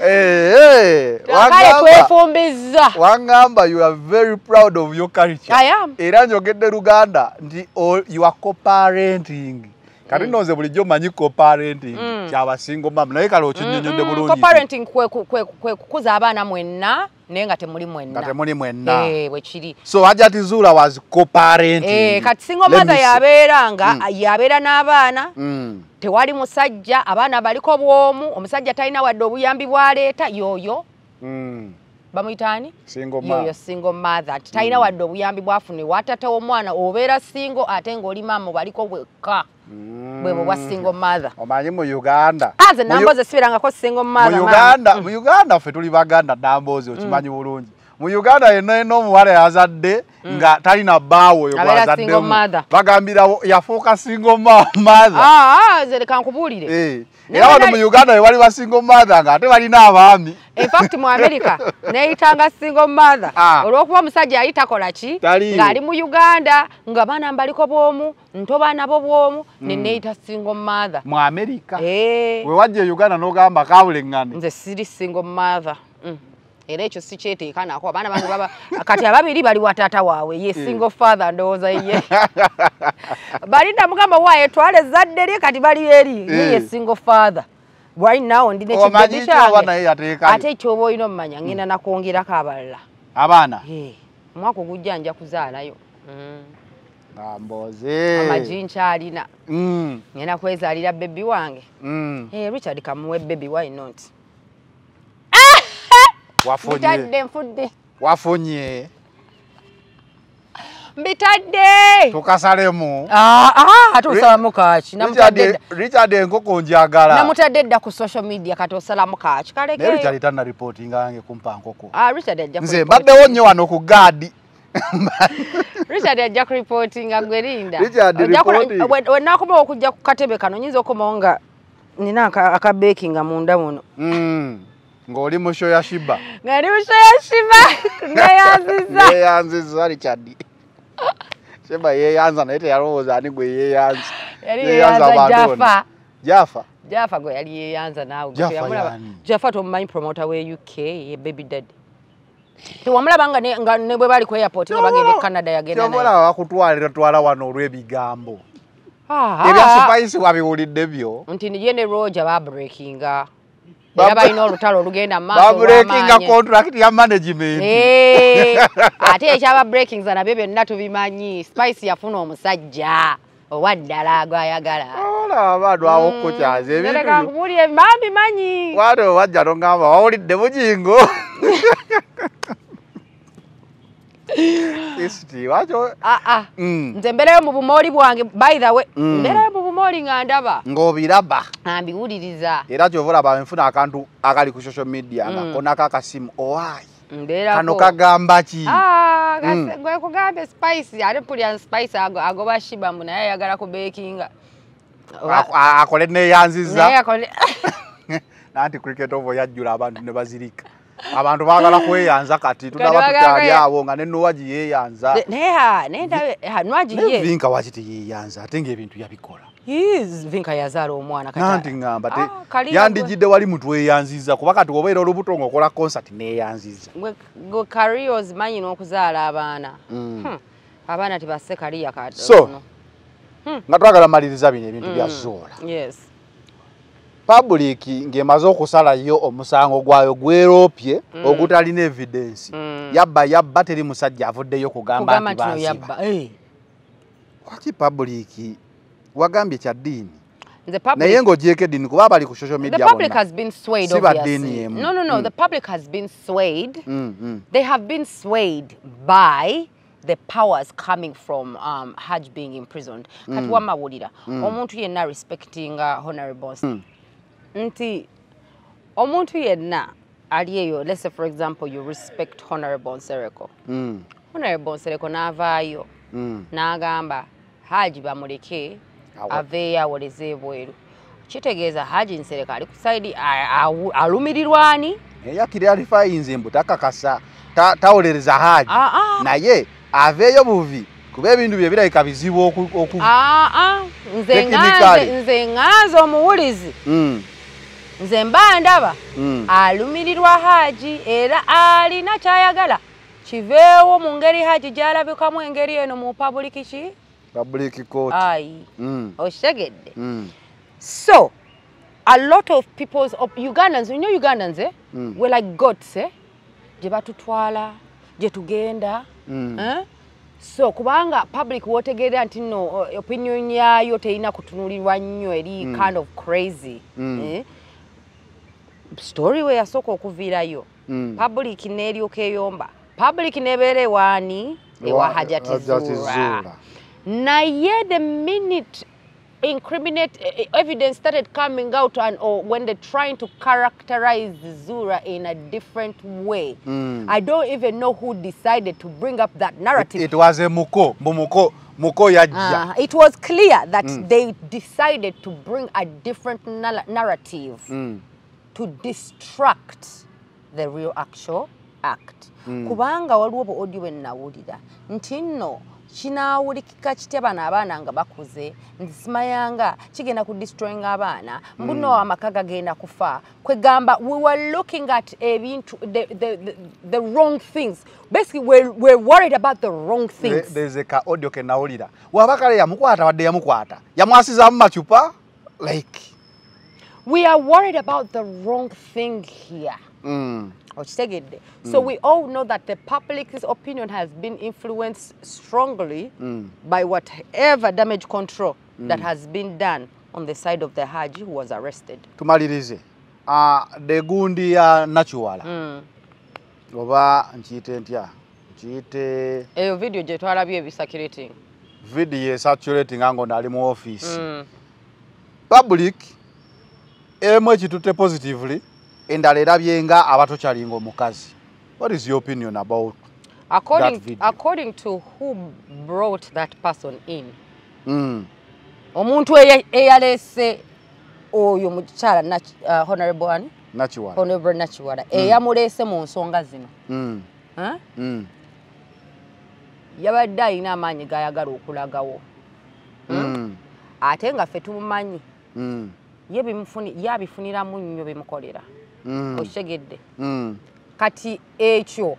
eh, kale twefumbizza wangamba you are very proud of your culture. Era njogedde luganda nti you are co-parenting kati nonze bulijjo manyi co-parenting kyabasingo mamu naye kale okinyonyodde bulungi. Co-parenting kwe ku- kwe ku- kwe kukuza abaana mwenna naye nga temuli mwenna. Temuli mwenna. Eh, bwe kiri. So hajati zula was co-parenting? Eh, kati me mother see. yabeera nga yabeera n'abaana. Mm. tewali musajja abaana baliko bwomu omusajja talina wadde obuyambi bwaleeta yoyo. Mm. Bamuyitaani? Yoyo single mother. Ti talina wadde obuyambi bwafune watata w'omwana obeera singo ate ng'oli maama baliko bwekka. Bwe bwe bwa single mother. Omanyi mu uganda? Aze Mu Yu- namboze sibirangako single mu mother maama. uganda mu uganda ffe tuli baganda nambozi okimanyi bulungi mu uganda yenna yenna omuwala yazadde nga talina bbaawe oyo gwazaddemu bagambira yafuuka single ma- mother. Ah, ah, nze leka nkubuulire. Eh, era wano mu uganda we wali basingle mother nga ate balina abaami. In fact mu america neyitanga single mother. Ah. olwokuba omusajja yali takola ki ng'ali mu uganda nga baana mbaliko bwomu nto baana bo bwomu neneyita single mother. Mu amerika Eh, we wajja e uganda n'ogamba kabuleŋŋane nze siri single mother. Mm. Era ekyo sikyeteeka nako. Abaana bange baba kati ababiri bali wa taata waabwe ye single father ndowooza ye. Bali namugamba waaye twala ezzadde lye kati bali eri ye ye single father. Bwali naawo ndina ekibedi kyoba kyange ate ekyoba olina omumanya ngenda nakwongerako abalala abaana? Omwaka ogujja nja kuzaalayo. Mm. amboze amagi nkyalina. Mm, ngenda kwezaalira bebi wange. Mm. Richard kamuwe bebi why not wafunye nfudde. Wafunye mbitadde. Tukasalemu. Ah, ah, ate osalamu kaki Richard- enkoko njagala. Namutadde dda ku social media kati osalamu kaki naye kalekeyo richard tanna ripootinga yange kumpa nkoko. Ah, nze mbaddewo nnyo wano ku gaadi. Richard ajja kuripootinga gwe linda. Richard, Ojja kula- reporting. we- we nakomawo okujja ku katebe kano nyinza okomawo nga nina aka- akabekinga munda muno. Mm, ng'oli mu show ya shiba? Nga ndi musheyashiba neyanziza yeyanziza richard. Shiba yeyanza naye teyalowooza ani gwe yeyanza? Yali yeyanza jafa jafa jafa gwe yali yeyanza naawe. Jafa tomumanyi promota we uk ye baby daddy. Tewamulaba nga ne- bwe bali ku airport nga bagenda e canada yagenda naye. Kyobala bakutwalira twala wano olw'ebigambo. Ah, ebya ah. spice wabiwulidde byo. Nti niye ne roger babreakinga Ba- era balina olutalo olugenda mu maaso babreakinga olw'amaanyi. contract ya management. Ate ekyaba breakings nabyo byonna tubimanyi. Spice yafuna omusajja owa ddala gwayagala. Olaba abantu awo okukyaza ebintu. byo. nkubulire bambimanyi wate wajja tongamba wawulidde bujingo isiti wakyo Ah, ah. Mm. nze mbeerayo mu bumooli bwange by the way Mm. mbeerayo mu bumooli nga ndaba. Ng'obiraba. Ambiwuliriza era kyova olaba nfuna akantu akali ku social media nga Mm. konako akasimu owaayi. Mbeerako. Kano kagamba ki? Ah, Mm. gase- gwe kugambe spice ate pulya spice ago- agoba shibamu naye ayagala kubekinga Ako- a- akole neyanziza naye akole nanti cricket ovo yajjula abantu ne bazirika abantu baagala kweyanza kati tukyali kwe- awo nga nenuwagi yeyanza. Naye ha naye ndabe ha, nwagi ye vinka waki teyeyanza ate ngaebintu yabikola. Yes, vinka yazaala omwana nanti ngamba te Ah, yandigidde wali mutweyanziza kuba kati obeera olubuto ng'okola concert neyanziza. Gwe- kariya ozimanyi n'okuzaala abaana. Mm. Hmm, abaana tebasse kaliya So, nga twagala maliriza bino ebintu bya zoola yes public ng'emaze okusalayo omusango gwayo gweroopye Mm. ogutalina evidensi Mm. yabba yabba teri musajja avuddeyo kugamba nti bansiba Eh, waki public wagambye kya ddiini naye ng'ogyeko eddiini kuba bali ku social media public bonna has been swayed Si ba obviously. ddiini emu. no no no Mm. the public has been swayed Mm, mm. they have been swayed by the powers coming from um, haj being imprisoned kati wamawulira omuntu yenna respectinga honorable Mm. Nti omuntu yenna ali eyo let's say for example you respect honorable nsereko. Mm, honorable nsereko n'avaayo mm. n'agamba haji bamuleke aveeyo awoleze ebweru. Kitegeeza haji nsereko ali ku saidi a- awu- alumirirwa ani? Eyakiri alifayinze mbu takakasa ta- tawolereza haji. Ah, ah. naye aveeyo buvi kuba ebintu bye birabika bizibu oku- oku- Ah, ah, nze ŋŋanze omuwulizi. Mm, nze mba ndaba mm. alumirirwa haji era alina kyayagala kiveewo mu ngeri haji gy'alabikamu engeri eno mu public ki ayi Mm, okitegedde mm, so a lot of people's of ugandans you know ugandans eh? Mm. we like goats eh? gye batutwala gye tugenda mm. eh? so kubanga public wotegeera nti no uh, opinion yayo terina kutunulirwa nnyo eri Mm. kind of crazy Mm. eh? Story we yasooka okuviirayo Mm. public n'eryoka eyomba public nebeera ewaani ewa hajati zuura Zuura. naye the minute incriminate uh, evidence started coming out and or when they're trying to characterize Zura in a different way. Mm. I don't even know who decided to bring up that narrative. it it was a muko muko muko yajja Uh, it was clear that mm. they decided to bring a different narrative. narrative to distract the real actual act. Mm. kubanga waliwo bu audio bwe nawulira nti nno kinaawulikika kitya bano abaana nga bakuze? Nti simayanga kigenda ku destroying abaana? Mbuno amaka gagenda kufa. Kwegamba we were looking at ebintu the, the, the, the wrong things. Basically we're, we're worried about the wrong things. There- there's a ka audio kenawulira wabakale waba kale yamukwata wadde yamukwata. Yamwasizaamu macupa like we are worried about the wrong thing here. Mm. okitegedde so we all know that the public's opinion has been influenced strongly by whatever damage control that has been done on the side of the haji who was arrested. Tumalirize. Uh, degundi ya nakiwala Mm. oba nkiyite ntya? Nkiyite eyo video gye twalabye ebisakirating video esaturating nga onali mu office. Public emu ekitutte positively endala erabye nga abatokyalinga omukazi what is your opinion about according, video. according to who brought that person in mm. omuntu eya- eyaleese oyo mukyala uh, honorable ani nakiwala honorable nakiwala eyamuleese mu nsonga zino mm. huh? mm. yabadde alina amaanyi gayagala okulagawo mm. ate nga ffe tumumanyi mm. Ye abifuniramu nnyo bimukolera. Mm. okitegedde. Mm. kati ekyo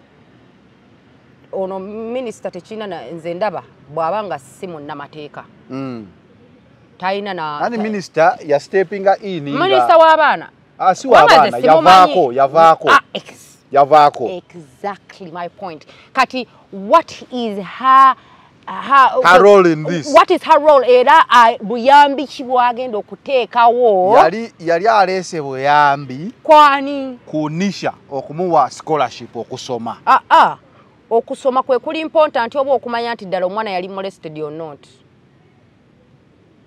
ono minisita tekirina na- nze ndaba bw'aba nga si munnamateeka. Mm. talina na ani minisita yastepinga in nga- minisita w'abaana. Ah, si w'abaana yavaako yavaako. Ah, yavaako. Exactly my point. Kati what is her her, Her role in this. what is her role? Era buyambi ki bwagenda okuteekawo. Yali yali aleese buyambi kwani? ku nisha okumuwa scholarship okusoma. Ah, ah. okusoma kwe kuli important oba okumanya nti ddala omwana yali molested or not?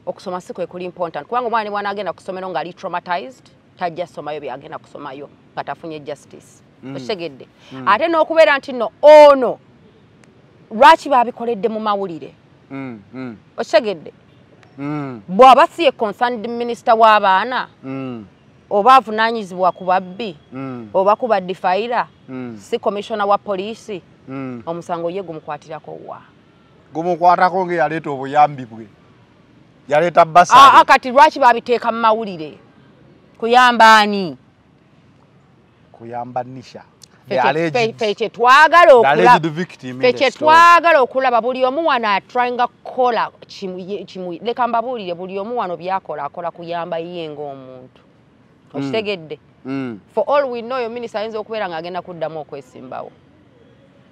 Okusoma si kwe kuli important kubanga omwana ne bwana agenda kusomero ng'ali traumatized tajja somayo byagenda kusomayo nga tafunye justice. Okitegedde. Ate n'okubeera nti nno ono lwaki babikoledde mu mawulire? Mm, mm, okitegedde mm, bw'aba si ye concerned minister w'abaana oba avunaanyizibwa ku babbi oba ku baddifayira mm, si commissioner wa poliisi omusango ye gumukwatirako wa? Gumukwatako nga yaleeta obuyambi bwe. Yaleeta Aa, basale kati lwaki babiteeka mu mawulire? Kuyamba ani? Kuyamba nisha Ffe The kye- alleged- ffe- ffe kye twagala the okulaba buli omu wano atryinga kukola leka mbabuulire buli omu wano byakola akola kuyamba ye ng'omuntu. Okitegedde. Mm, for all we know yo minisita ayinza okubeera ng'agenda kuddamu okwesimbawo.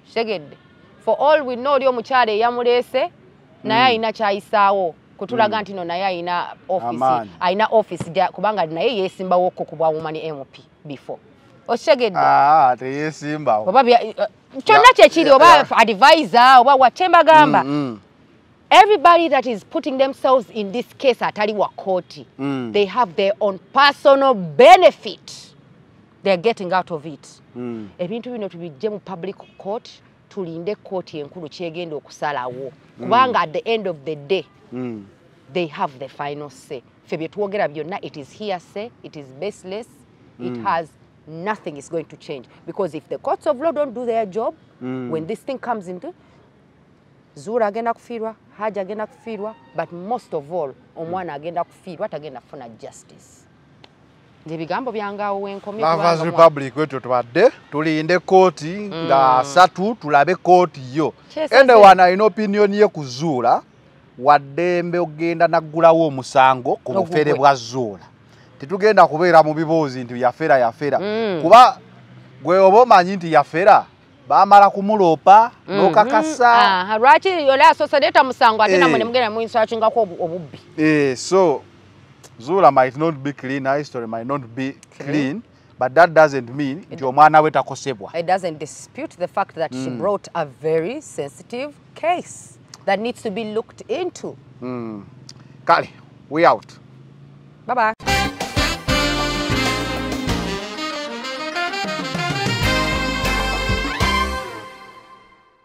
Kitegedde for all we know oli omukyala eyamuleese naye alina kyayisaawo. Kutulaga nti no naye alina office alina office kubanga naye yeesimbawoko ku bwa woman mp before okitegedde ah, teyesimbawo oba eh, kyonna kyekiri oba advisor oba wakyembagamba Mm, everybody that is putting themselves in this case atali wa kooti mm, they have their own personal benefit. They're getting out of it. Mm. ebintu bino tubijje mu public court tulinde kooti enkulu kyegenda okusalawo. Kubanga at the end of the day Mm. they have the final say. Ffe bye twogera byonna it is hearsay it is baseless it has nothing is going to change. Because if the courts of law don't do their job when this thing comes into zuura agenda kufiirwa haji agenda kufiirwa but most of all omwana agenda kufiirwa tagenda kufuna justice. Nze ebigambo Lovers kubanga mwa- Republic wetyo tubadde tulinde kooti nga asatu tulabe kooti yo. Kyesaze. ende wano alina opinion ye ku zuula waddembe ogenda naggulawo omusango ku bufere bwa zuula tetugenda kubeera mu biboozi nti yafera yafera Mm. kuba gwe oba omanyi nti yafera baamala kumuloopa n'okakasa Aha, lwaki oli asosedeeta musango ate Eh. namwe ne mugenda munsakingako obubbi? Eh, so Zula might not be clean, her history might not be clean, but that doesn't mean nti omwana we takosebwa. it doesn't dispute the fact that she brought a very sensitive case that needs to be looked into. Mm. Kale we out. Bye bye